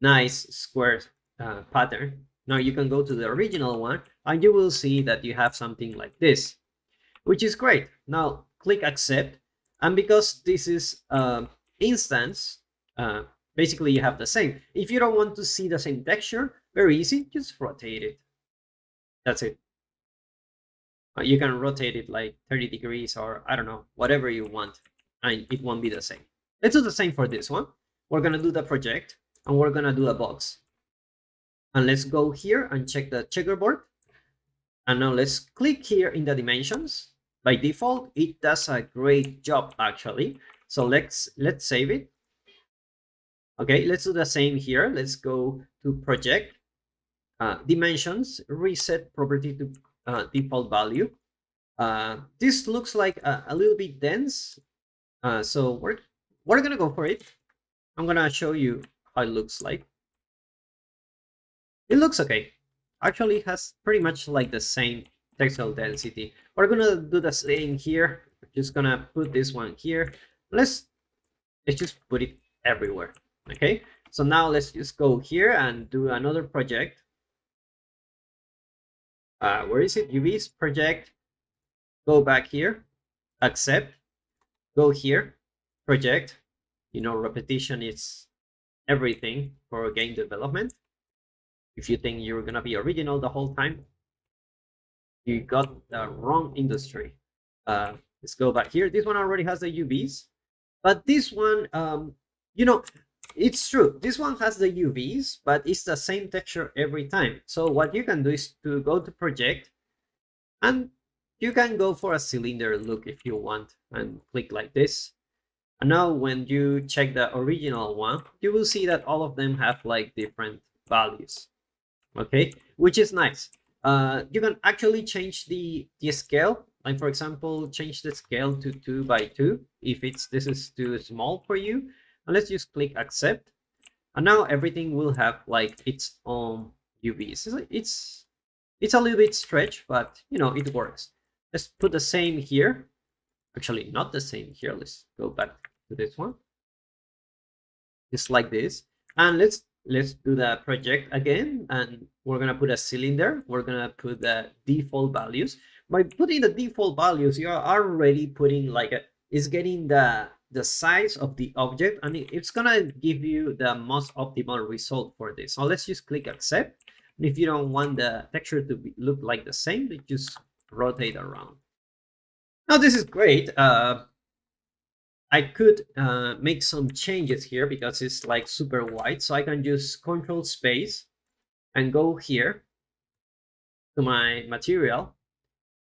nice square uh, pattern. Now you can go to the original one and you will see that you have something like this, which is great. Now click accept. And because this is uh, instance, uh, basically you have the same. If you don't want to see the same texture, very easy, just rotate it. That's it. Uh, you can rotate it like 30 degrees or I don't know, whatever you want and it won't be the same. Let's do the same for this one. We're gonna do the project and we're gonna do a box. And let's go here and check the checkerboard. And now let's click here in the dimensions. By default, it does a great job actually. So let's let's save it. Okay, let's do the same here. Let's go to project, uh, dimensions, reset property to uh, default value. Uh, this looks like a, a little bit dense. Uh, so we're, we're gonna go for it. I'm gonna show you how it looks like. It looks okay. Actually has pretty much like the same texel density. We're gonna do the same here. Just gonna put this one here. Let's let's just put it everywhere. Okay. So now let's just go here and do another project. Uh, where is it? UVs project. Go back here. Accept go here, project, you know, repetition is everything for game development. If you think you're gonna be original the whole time, you got the wrong industry. Uh, let's go back here. This one already has the UVs, but this one, um, you know, it's true. This one has the UVs, but it's the same texture every time. So what you can do is to go to project and you can go for a cylinder look if you want and click like this. And now when you check the original one, you will see that all of them have like different values. Okay, which is nice. Uh, you can actually change the, the scale. Like for example, change the scale to two by two if it's this is too small for you. And let's just click accept. And now everything will have like its own UVs. It's, it's, it's a little bit stretch, but you know, it works. Let's put the same here. Actually, not the same here. Let's go back to this one. Just like this. And let's let's do the project again. And we're gonna put a cylinder. We're gonna put the default values. By putting the default values, you are already putting like a is getting the the size of the object and it's gonna give you the most optimal result for this. So let's just click accept. And if you don't want the texture to be, look like the same, just rotate around. Now this is great. Uh, I could uh, make some changes here because it's like super wide. So I can just control space and go here to my material.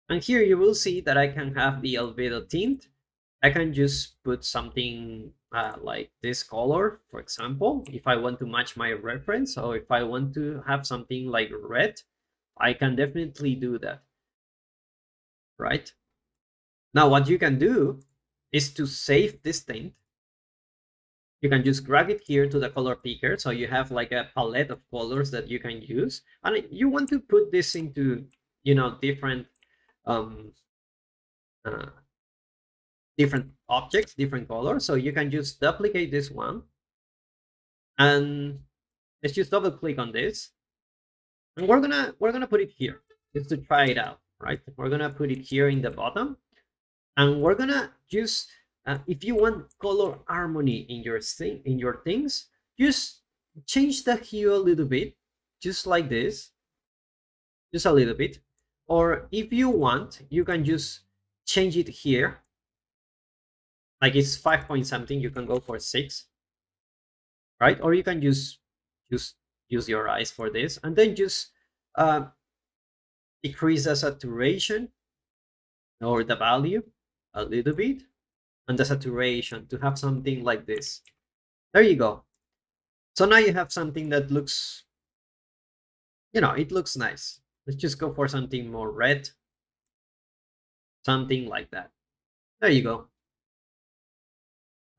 And here you will see that I can have the albedo tint I can just put something uh, like this color, for example, if I want to match my reference, or if I want to have something like red, I can definitely do that, right? Now, what you can do is to save this tint. You can just grab it here to the color picker. So you have like a palette of colors that you can use. And you want to put this into, you know, different um, uh, different objects, different colors. So you can just duplicate this one. And let's just double click on this. And we're gonna we're gonna put it here just to try it out, right? We're gonna put it here in the bottom. And we're gonna just uh, if you want color harmony in your thing in your things, just change the hue a little bit, just like this. Just a little bit. Or if you want, you can just change it here. Like it's five point something you can go for six. Right? Or you can use use use your eyes for this. And then just uh, decrease the saturation. Or the value a little bit. And the saturation to have something like this. There you go. So now you have something that looks you know it looks nice let's just go for something more red something like that there you go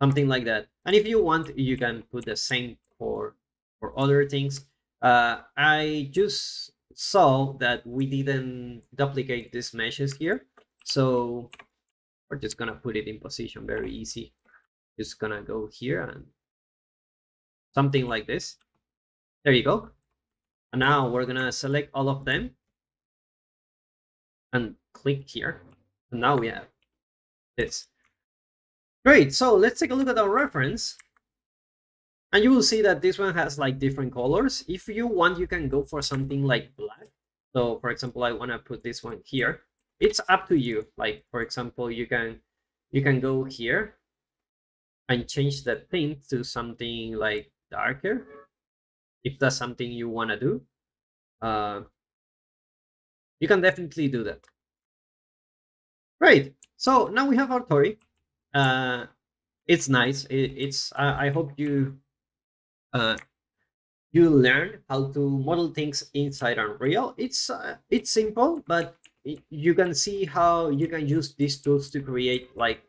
something like that. And if you want, you can put the same for for other things. Uh, I just saw that we didn't duplicate these meshes here, so we're just gonna put it in position very easy. Just gonna go here and something like this. There you go. And now we're gonna select all of them and click here. And now we have this. Great, so let's take a look at our reference. And you will see that this one has like different colors. If you want, you can go for something like black. So for example, I want to put this one here. It's up to you. Like for example, you can you can go here and change the tint to something like darker. If that's something you want to do. Uh, you can definitely do that. right So now we have our Torii uh, it's nice. It, it's I, I hope you uh, you learn how to model things inside Unreal. It's uh, it's simple, but it, you can see how you can use these tools to create like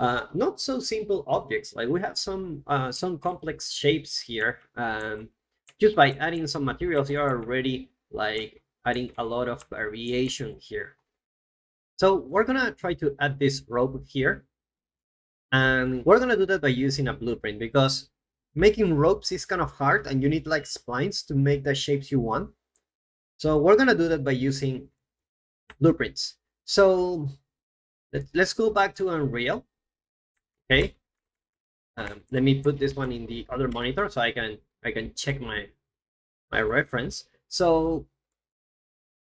uh, not so simple objects. Like we have some uh, some complex shapes here. Um, just by adding some materials, you're already like adding a lot of variation here. So we're gonna try to add this rope here. And we're gonna do that by using a blueprint because making ropes is kind of hard and you need like splines to make the shapes you want. So we're gonna do that by using blueprints. So let's go back to Unreal. Okay. Um, let me put this one in the other monitor so I can I can check my my reference. So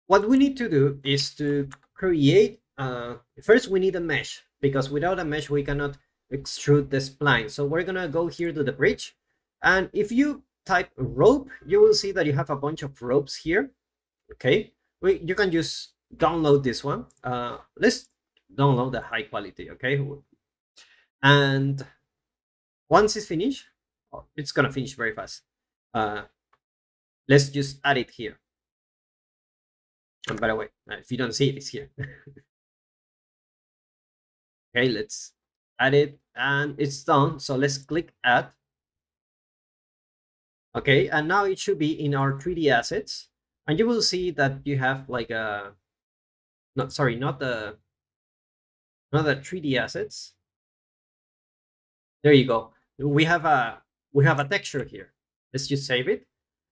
what we need to do is to create uh, first we need a mesh because without a mesh we cannot extrude the spline. So we're gonna go here to the bridge. And if you type rope, you will see that you have a bunch of ropes here. Okay, we, you can just download this one. Uh, let's download the high quality, okay? And once it's finished, oh, it's gonna finish very fast. Uh, let's just add it here. And by the way, uh, if you don't see it, it's here. okay, let's add it and it's done. So let's click add. Okay, and now it should be in our 3D assets. And you will see that you have like a, not sorry, not the, another 3D assets. There you go. We have a we have a texture here. Let's just save it.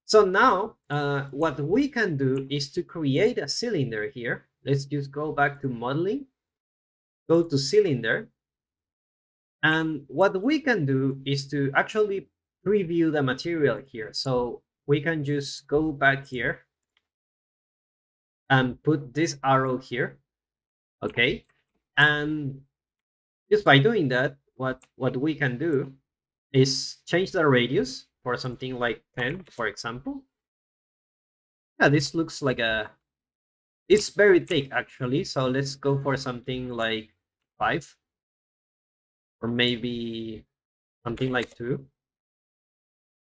So now uh, what we can do is to create a cylinder here. Let's just go back to modeling, go to cylinder. And what we can do is to actually preview the material here. So we can just go back here and put this arrow here. Okay. And just by doing that, what, what we can do is change the radius for something like 10, for example. Yeah, this looks like a... It's very thick, actually. So let's go for something like 5. Or maybe something like 2.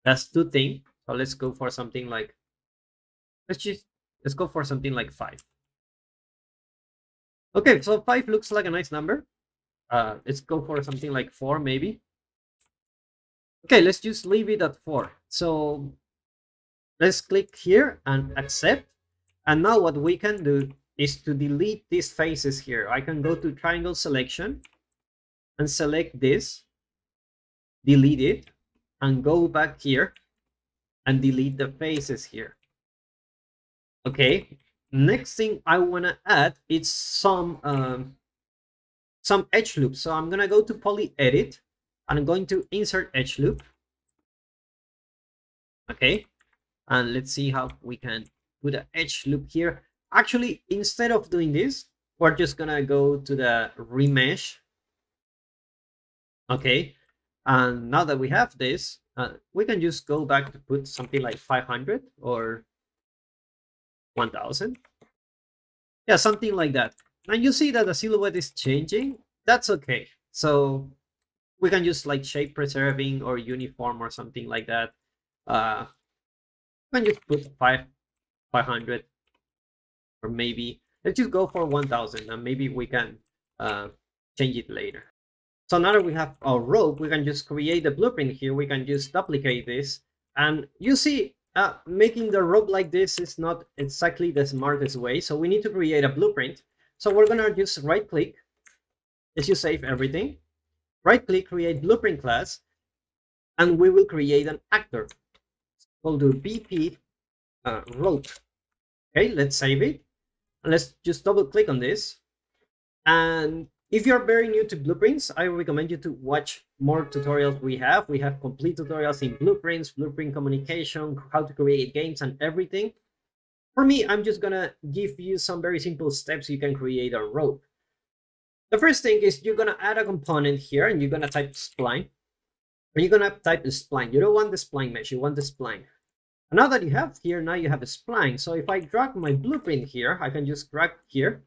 That's too thin. So let's go for something like... Let's just... Let's go for something like 5. Okay, so 5 looks like a nice number. Uh, let's go for something like 4, maybe. Okay, let's just leave it at 4. So let's click here and accept. And now what we can do is to delete these faces here. I can go to triangle selection and select this, delete it, and go back here and delete the faces here. Okay, next thing I want to add is some um, some edge loops. So I'm going to go to poly edit I'm going to insert edge loop. Okay, and let's see how we can put an edge loop here. Actually, instead of doing this, we're just gonna go to the remesh. Okay, and now that we have this, uh, we can just go back to put something like 500 or 1000. Yeah, something like that. And you see that the silhouette is changing. That's okay. So we can use like shape preserving or uniform or something like that. Uh, can just put five, 500 or maybe let's just go for 1000 and maybe we can uh, change it later. So now that we have our rope, we can just create the blueprint here. We can just duplicate this and you see uh, making the rope like this is not exactly the smartest way. So we need to create a blueprint. So we're gonna just right click. Let's just save everything right click, create blueprint class, and we will create an actor. We'll do BP uh, rope. Okay, let's save it. let's just double click on this. And if you're very new to blueprints, I recommend you to watch more tutorials we have. We have complete tutorials in blueprints, blueprint communication, how to create games and everything. For me, I'm just gonna give you some very simple steps you can create a rope. The first thing is you're gonna add a component here and you're gonna type spline. And you're gonna type spline. You don't want the spline mesh, you want the spline. And now that you have here, now you have a spline. So if I drag my blueprint here, I can just drag here.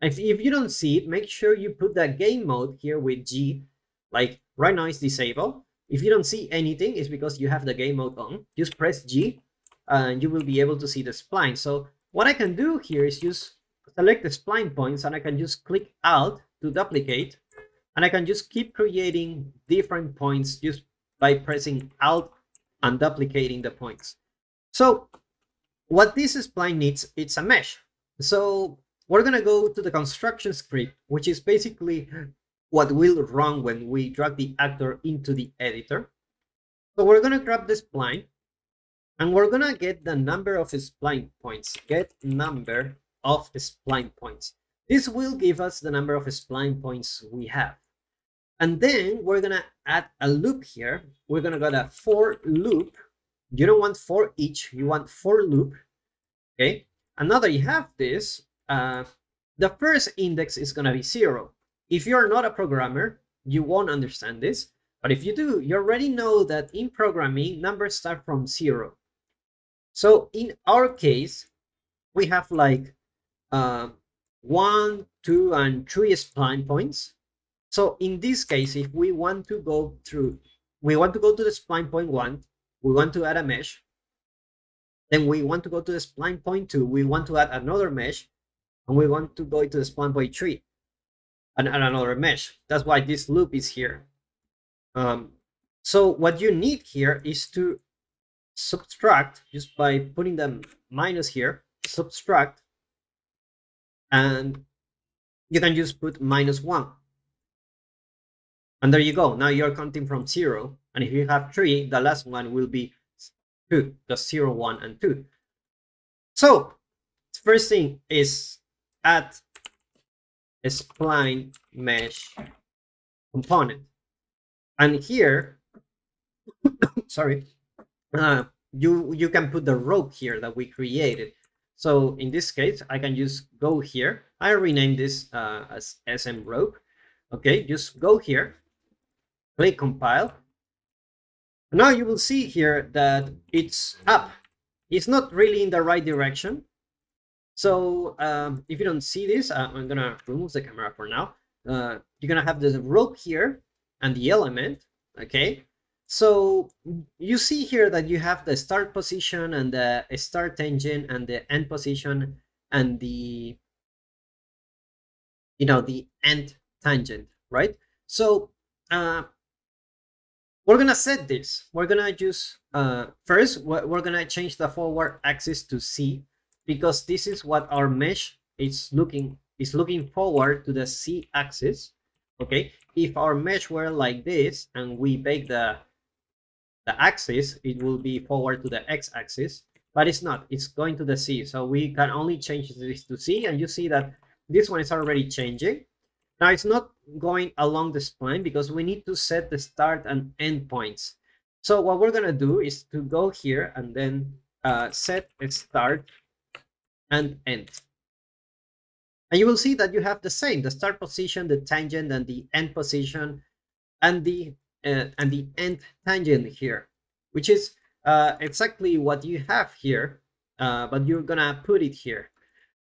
If, if you don't see it, make sure you put that game mode here with G. Like right now it's disabled. If you don't see anything, it's because you have the game mode on. Just press G and you will be able to see the spline. So what I can do here is just select the spline points and I can just click Alt to duplicate and I can just keep creating different points just by pressing Alt and duplicating the points. So what this spline needs, it's a mesh. So we're gonna go to the construction script, which is basically what will run when we drag the actor into the editor. So we're gonna grab the spline and we're gonna get the number of spline points, get number of spline points. This will give us the number of spline points we have. And then we're gonna add a loop here. We're gonna go a for loop. You don't want for each, you want for loop. Okay. And now that you have this, uh, the first index is gonna be zero. If you're not a programmer, you won't understand this. But if you do, you already know that in programming, numbers start from zero. So in our case, we have like uh, one, two, and three spline points. So in this case, if we want to go through, we want to go to the spline point one, we want to add a mesh. Then we want to go to the spline point two, we want to add another mesh, and we want to go to the spline point three and another mesh. That's why this loop is here. Um, so what you need here is to subtract just by putting the minus here, subtract and you can just put minus one. And there you go. Now you're counting from zero. And if you have three, the last one will be two, the zero, one, and two. So first thing is add a spline mesh component. And here, sorry, uh, you, you can put the rope here that we created. So in this case, I can just go here. I rename this uh, as SM rope. Okay, just go here, click compile. Now you will see here that it's up. It's not really in the right direction. So um, if you don't see this, uh, I'm gonna remove the camera for now. Uh, you're gonna have the rope here and the element, okay? So you see here that you have the start position and the start tangent and the end position and the, you know, the end tangent, right? So uh, we're gonna set this. We're gonna just, uh, first, we're gonna change the forward axis to Z because this is what our mesh is looking is looking forward to the Z axis. Okay, if our mesh were like this and we bake the the axis, it will be forward to the X axis, but it's not, it's going to the Z. So we can only change this to Z and you see that this one is already changing. Now it's not going along the spline because we need to set the start and end points. So what we're gonna do is to go here and then uh, set a start and end. And you will see that you have the same, the start position, the tangent, and the end position, and the uh, and the end tangent here, which is uh, exactly what you have here, uh, but you're gonna put it here.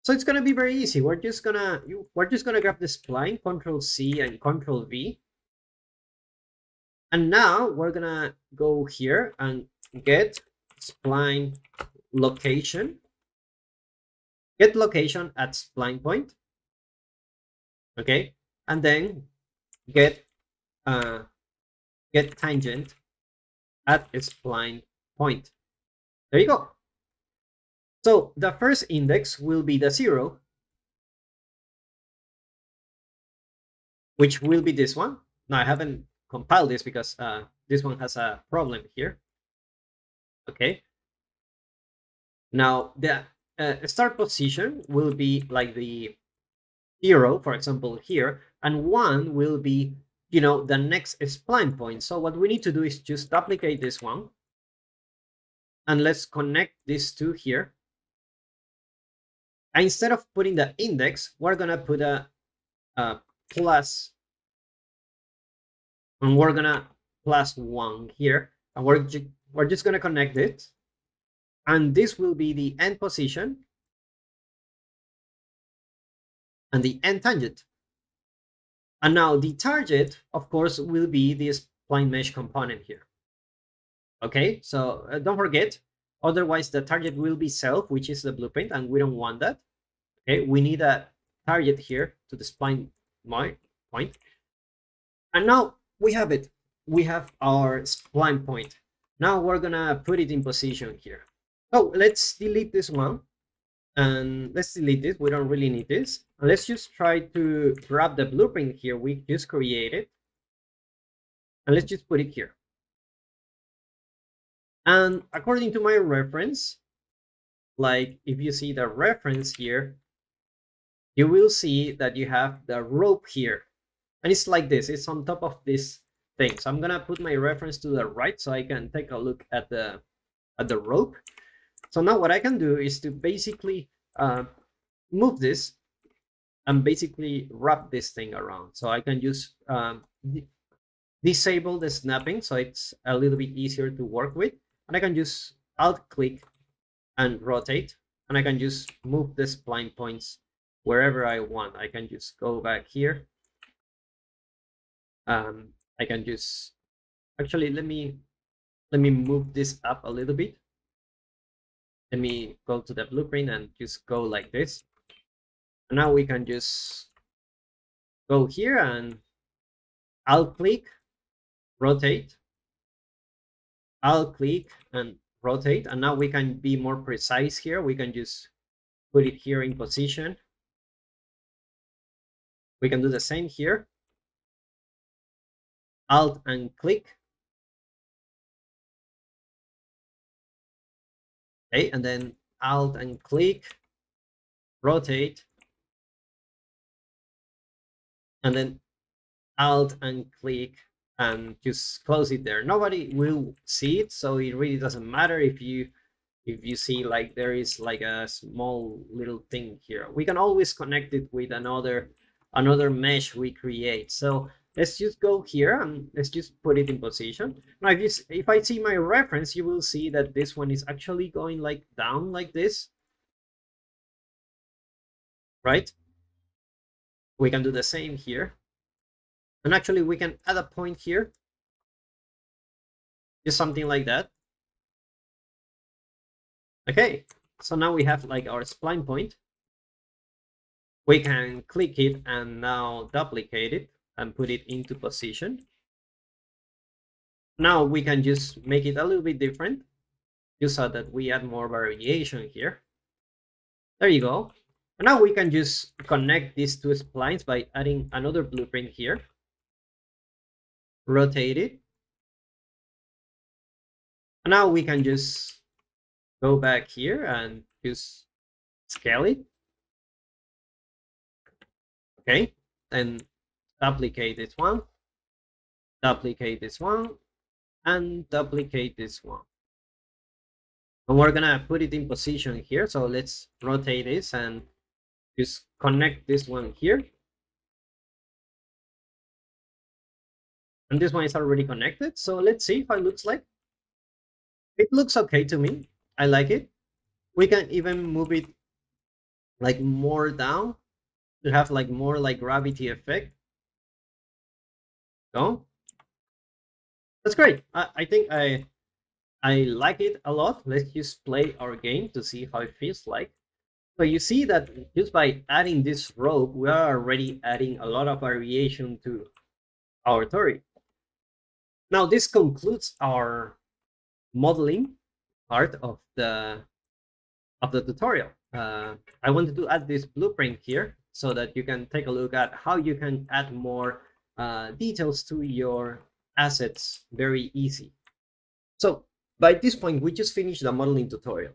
So it's gonna be very easy. We're just gonna you, we're just gonna grab the spline, Control C and Control V, and now we're gonna go here and get spline location get location at spline point okay and then get uh get tangent at its spline point. There you go. So the first index will be the zero which will be this one. Now i haven't compiled this because uh this one has a problem here. Okay. Now the uh, start position will be like the zero, for example, here, and one will be, you know, the next spline point. So what we need to do is just duplicate this one, and let's connect these two here. And instead of putting the index, we're gonna put a, a plus, and we're gonna plus one here, and we're, ju we're just gonna connect it and this will be the end position and the end tangent. And now the target, of course, will be this spline mesh component here. Okay, so uh, don't forget, otherwise the target will be self, which is the blueprint, and we don't want that. Okay, we need a target here to the spline point. And now we have it. We have our spline point. Now we're gonna put it in position here. Oh, let's delete this one. And let's delete this. We don't really need this. And let's just try to grab the blueprint here we just created. And let's just put it here. And according to my reference, like if you see the reference here, you will see that you have the rope here. And it's like this, it's on top of this thing. So I'm gonna put my reference to the right so I can take a look at the at the rope. So now what I can do is to basically uh, move this and basically wrap this thing around. So I can just um, disable the snapping so it's a little bit easier to work with. And I can just alt click and rotate and I can just move the spline points wherever I want. I can just go back here. Um, I can just actually let me let me move this up a little bit let me go to the blueprint and just go like this. And now we can just go here and alt click, rotate, alt click and rotate. And now we can be more precise here. We can just put it here in position. We can do the same here. Alt and click. Okay, and then Alt and click, rotate, and then Alt and click and just close it there. Nobody will see it, so it really doesn't matter if you if you see like there is like a small little thing here. We can always connect it with another another mesh we create. So let's just go here and let's just put it in position. Now, if, you, if I see my reference, you will see that this one is actually going like down like this. Right? We can do the same here. And actually we can add a point here. Just something like that. Okay, so now we have like our spline point. We can click it and now duplicate it and put it into position. Now we can just make it a little bit different. You saw that we add more variation here. There you go. And now we can just connect these two splines by adding another blueprint here. Rotate it. And now we can just go back here and just scale it. Okay, and duplicate this one, duplicate this one, and duplicate this one. And we're gonna put it in position here. So let's rotate this and just connect this one here. And this one is already connected. So let's see how it looks like. It looks okay to me. I like it. We can even move it like more down to have like more like gravity effect. No? That's great. I, I think I I like it a lot. Let's just play our game to see how it feels like. So you see that just by adding this rope, we are already adding a lot of variation to our story. Now this concludes our modeling part of the of the tutorial. Uh, I wanted to add this blueprint here so that you can take a look at how you can add more uh, details to your assets very easy. So by this point, we just finished the modeling tutorial.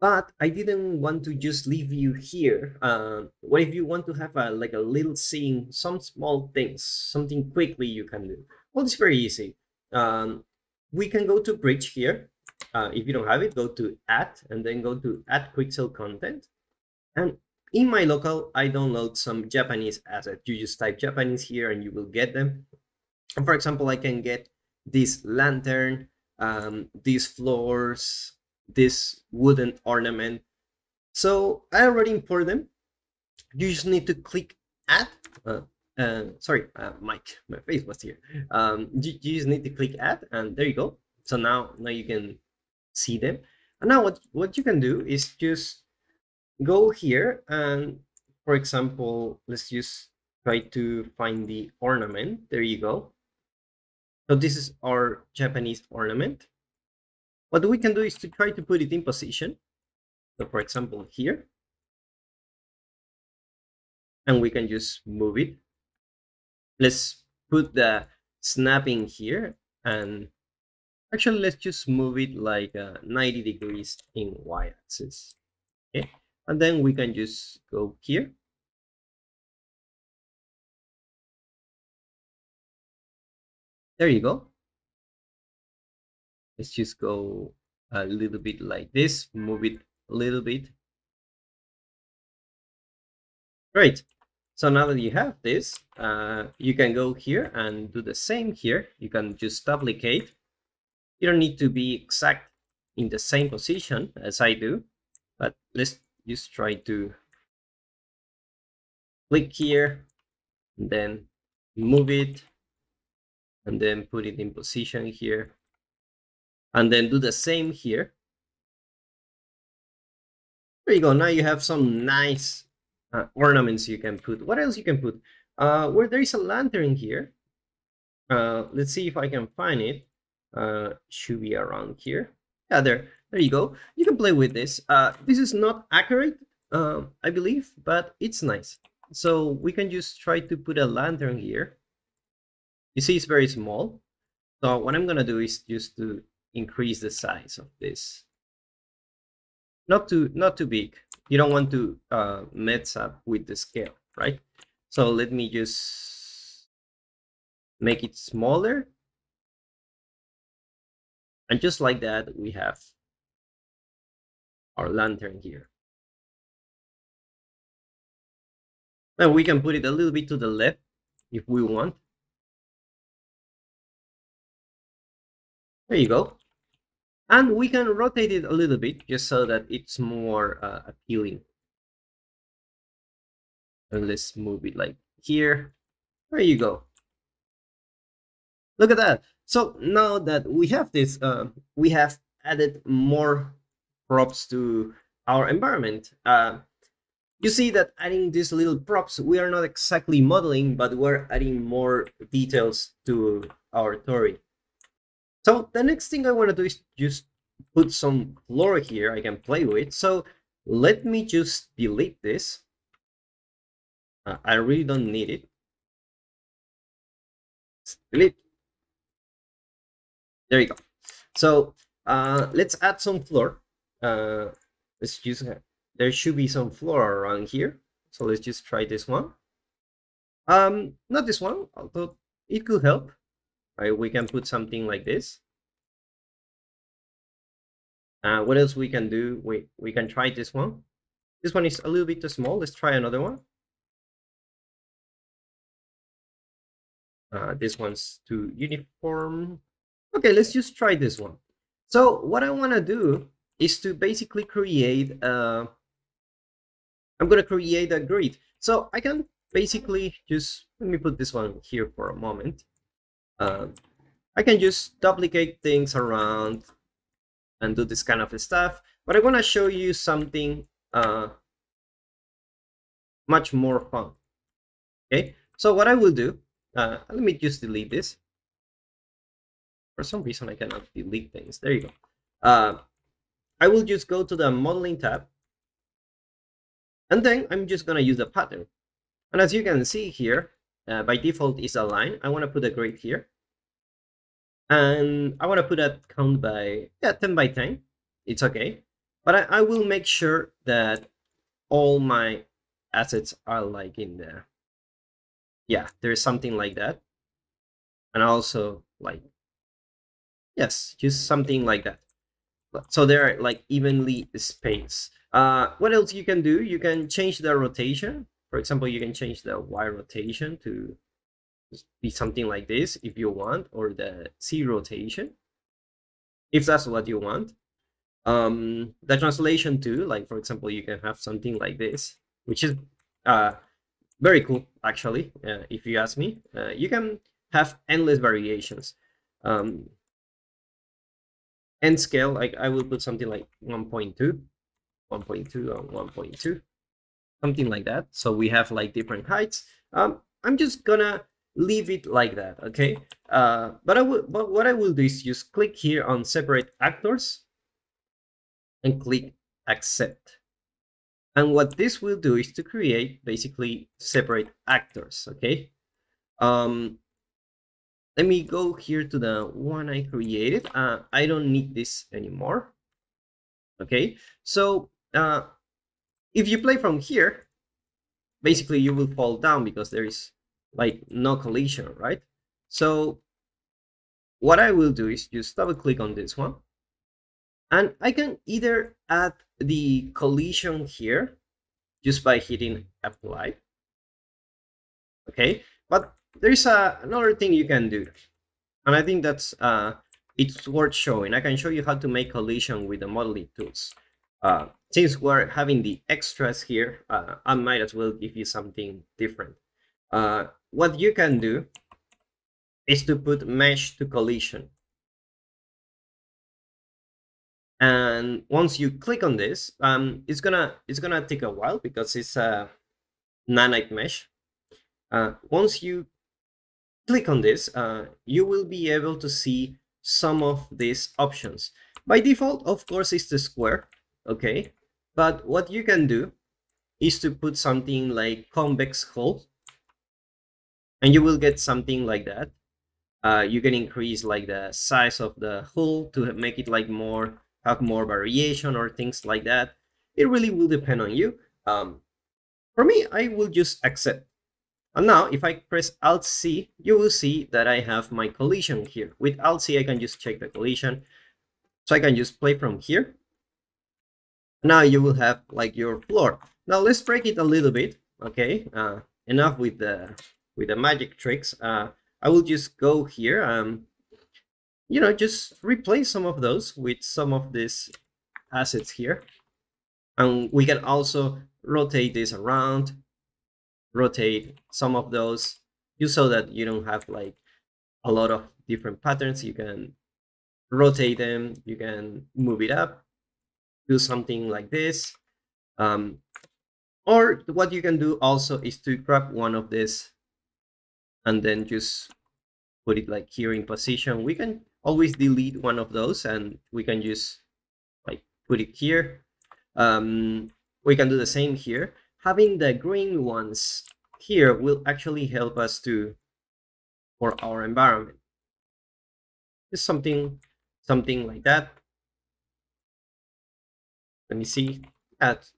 But I didn't want to just leave you here. Uh, what if you want to have a, like a little scene, some small things, something quickly you can do? Well, it's very easy. Um, we can go to bridge here. Uh, if you don't have it, go to add and then go to add Quixel content. And in my local, I download some Japanese assets. You just type Japanese here and you will get them. And for example, I can get this lantern, um, these floors, this wooden ornament. So I already import them. You just need to click add. Uh, uh, sorry, uh, Mike, my face was here. Um, you, you just need to click add and there you go. So now, now you can see them. And now what, what you can do is just go here and for example, let's just try to find the ornament. There you go. So this is our Japanese ornament. What we can do is to try to put it in position. So for example, here. And we can just move it. Let's put the snapping here and actually let's just move it like uh, 90 degrees in y-axis. Okay and then we can just go here. There you go. Let's just go a little bit like this move it a little bit. Great. So now that you have this uh, you can go here and do the same here. You can just duplicate. You don't need to be exact in the same position as I do but let's just try to click here and then move it and then put it in position here and then do the same here. There you go. Now you have some nice uh, ornaments you can put. What else you can put? Uh where there is a lantern here uh let's see if i can find it. Uh should be around here. Yeah there there you go. You can play with this. Uh, this is not accurate, uh, I believe, but it's nice. so we can just try to put a lantern here. You see it's very small. So what I'm gonna do is just to increase the size of this. Not too not too big. You don't want to uh, mess up with the scale, right? So let me just make it smaller. And just like that, we have our lantern here. And we can put it a little bit to the left if we want. There you go. And we can rotate it a little bit just so that it's more uh, appealing. And let's move it like here. There you go. Look at that. So now that we have this, uh, we have added more props to our environment. Uh, you see that adding these little props, we are not exactly modeling, but we're adding more details to our story. So the next thing I want to do is just put some floor here I can play with. So let me just delete this. Uh, I really don't need it. Delete. There you go. So uh, let's add some floor. Uh, let's use there should be some floor around here. So let's just try this one. Um, not this one, although it could help. Right, we can put something like this. Uh, what else we can do? We we can try this one. This one is a little bit too small. Let's try another one. Uh, this one's too uniform. Okay, let's just try this one. So what I want to do is to basically create a I'm going to create a grid. So I can basically just, let me put this one here for a moment. Um, I can just duplicate things around and do this kind of stuff. But I want to show you something uh, much more fun. Okay, so what I will do, uh, let me just delete this. For some reason, I cannot delete things. There you go. Uh, I will just go to the modeling tab and then I'm just going to use the pattern. And as you can see here, uh, by default is a line. I want to put a grid here. And I want to put a count by, yeah, 10 by 10. It's okay. But I, I will make sure that all my assets are like in there. Yeah, there's something like that. And also like, yes, just something like that. So they're like evenly spaced. Uh, what else you can do? You can change the rotation. For example, you can change the Y rotation to be something like this if you want, or the Z rotation, if that's what you want. Um, the translation too, like for example, you can have something like this, which is uh, very cool actually, uh, if you ask me. Uh, you can have endless variations. Um, end scale, like I will put something like 1.2 1.2 and 1.2 something like that. So we have like different heights. Um i'm just gonna leave it like that okay? Uh but i will but what i will do is just click here on separate actors and click accept. And what this will do is to create basically separate actors okay? Um let me go here to the one i created uh i don't need this anymore okay so uh, if you play from here, basically you will fall down because there is like no collision, right? So what I will do is just double click on this one and I can either add the collision here just by hitting apply. Okay, but there's a, another thing you can do. And I think that's uh, it's worth showing. I can show you how to make collision with the modeling tools. Uh, since we're having the extras here, uh, I might as well give you something different. Uh, what you can do is to put mesh to collision. And once you click on this, um, it's gonna it's gonna take a while because it's a nanite mesh. Uh, once you click on this, uh, you will be able to see some of these options. By default, of course, it's the square okay? But what you can do is to put something like convex hull and you will get something like that uh, you can increase like the size of the hull to make it like more have more variation or things like that it really will depend on you um, for me i will just accept and now if i press alt c you will see that i have my collision here. With alt c i can just check the collision. So i can just play from here. Now you will have like your floor. Now let's break it a little bit okay? Uh, enough with the with the magic tricks. Uh, i will just go here um you know just replace some of those with some of these assets here. And we can also rotate this around rotate some of those just so that you don't have like a lot of different patterns you can rotate them you can move it up do something like this. Um, or what you can do also is to grab one of this and then just put it like here in position. We can always delete one of those and we can just like put it here. Um, we can do the same here. Having the green ones here will actually help us to for our environment. Just something something like that. Let me see. At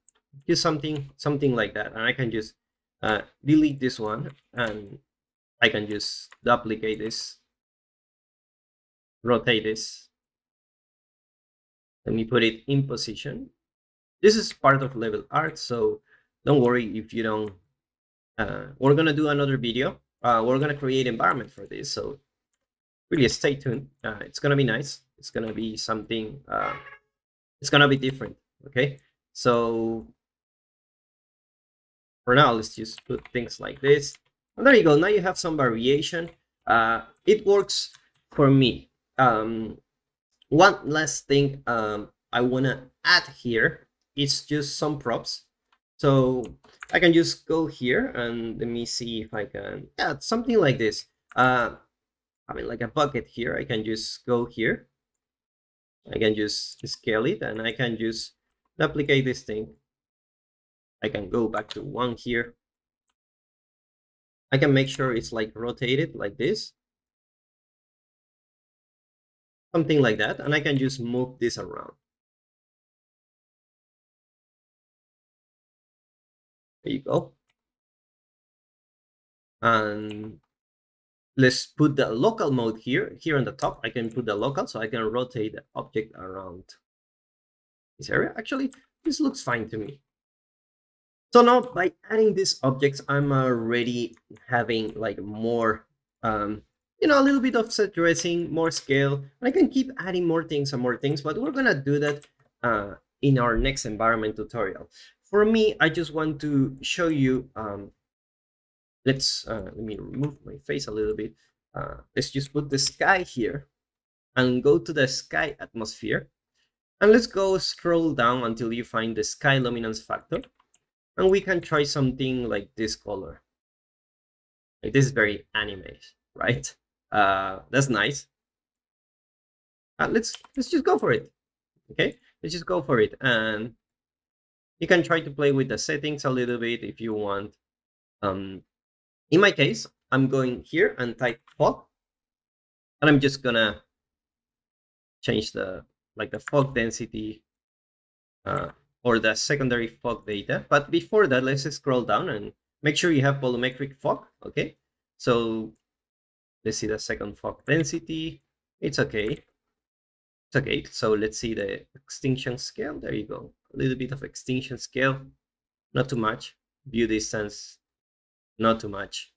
do something something like that. And i can just uh, delete this one and i can just duplicate this. Rotate this. Let me put it in position. This is part of level art so don't worry if you don't uh, we're gonna do another video. Uh, we're gonna create environment for this so really stay tuned. Uh, it's gonna be nice. It's gonna be something uh, it's gonna be different okay? So for now let's just put things like this. And there you go. Now you have some variation. Uh it works for me. Um one last thing um i want to add here it's just some props so i can just go here and let me see if i can yeah something like this uh i mean like a bucket here i can just go here i can just scale it and i can just duplicate this thing. I can go back to one here. I can make sure it's like rotated like this. Something like that. And I can just move this around. There you go. And let's put the local mode here. Here on the top, I can put the local so I can rotate the object around this area. Actually, this looks fine to me. So now by adding these objects, I'm already having like more, um, you know, a little bit of set dressing, more scale. And I can keep adding more things and more things, but we're gonna do that uh, in our next environment tutorial. For me, I just want to show you, um, let's, uh, let me remove my face a little bit. Uh, let's just put the sky here and go to the sky atmosphere and let's go scroll down until you find the sky luminance factor. And we can try something like this color. Like this is very anime, right? Uh, that's nice. Uh, let's let's just go for it. Okay, let's just go for it. And you can try to play with the settings a little bit if you want. Um, in my case, I'm going here and type fog. And I'm just gonna change the like the fog density uh, or the secondary fog data. But before that, let's scroll down and make sure you have volumetric fog. Okay, so let's see the second fog density. It's okay. It's okay. So let's see the extinction scale. There you go. A little bit of extinction scale, not too much. View distance, not too much.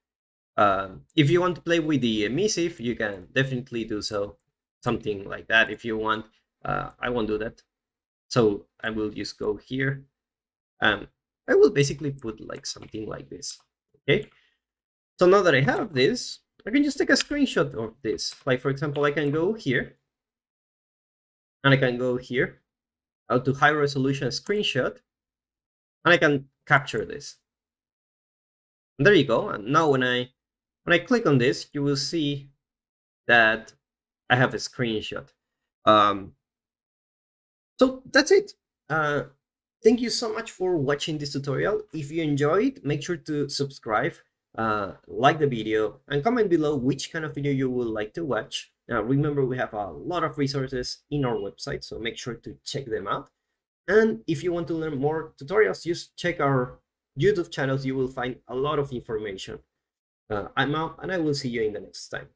Um, if you want to play with the emissive, you can definitely do so. Something like that if you want uh, I won't do that. So I will just go here. Um, I will basically put like something like this. Okay. So now that I have this, I can just take a screenshot of this. Like for example, I can go here and I can go here out to high resolution screenshot and I can capture this. And there you go. And now when I when I click on this, you will see that I have a screenshot. Um, so that's it. Uh, Thank you so much for watching this tutorial. If you enjoyed, make sure to subscribe, uh, like the video, and comment below which kind of video you would like to watch. Now, remember, we have a lot of resources in our website, so make sure to check them out. And if you want to learn more tutorials, just check our YouTube channels. You will find a lot of information. Uh, I'm out, and I will see you in the next time.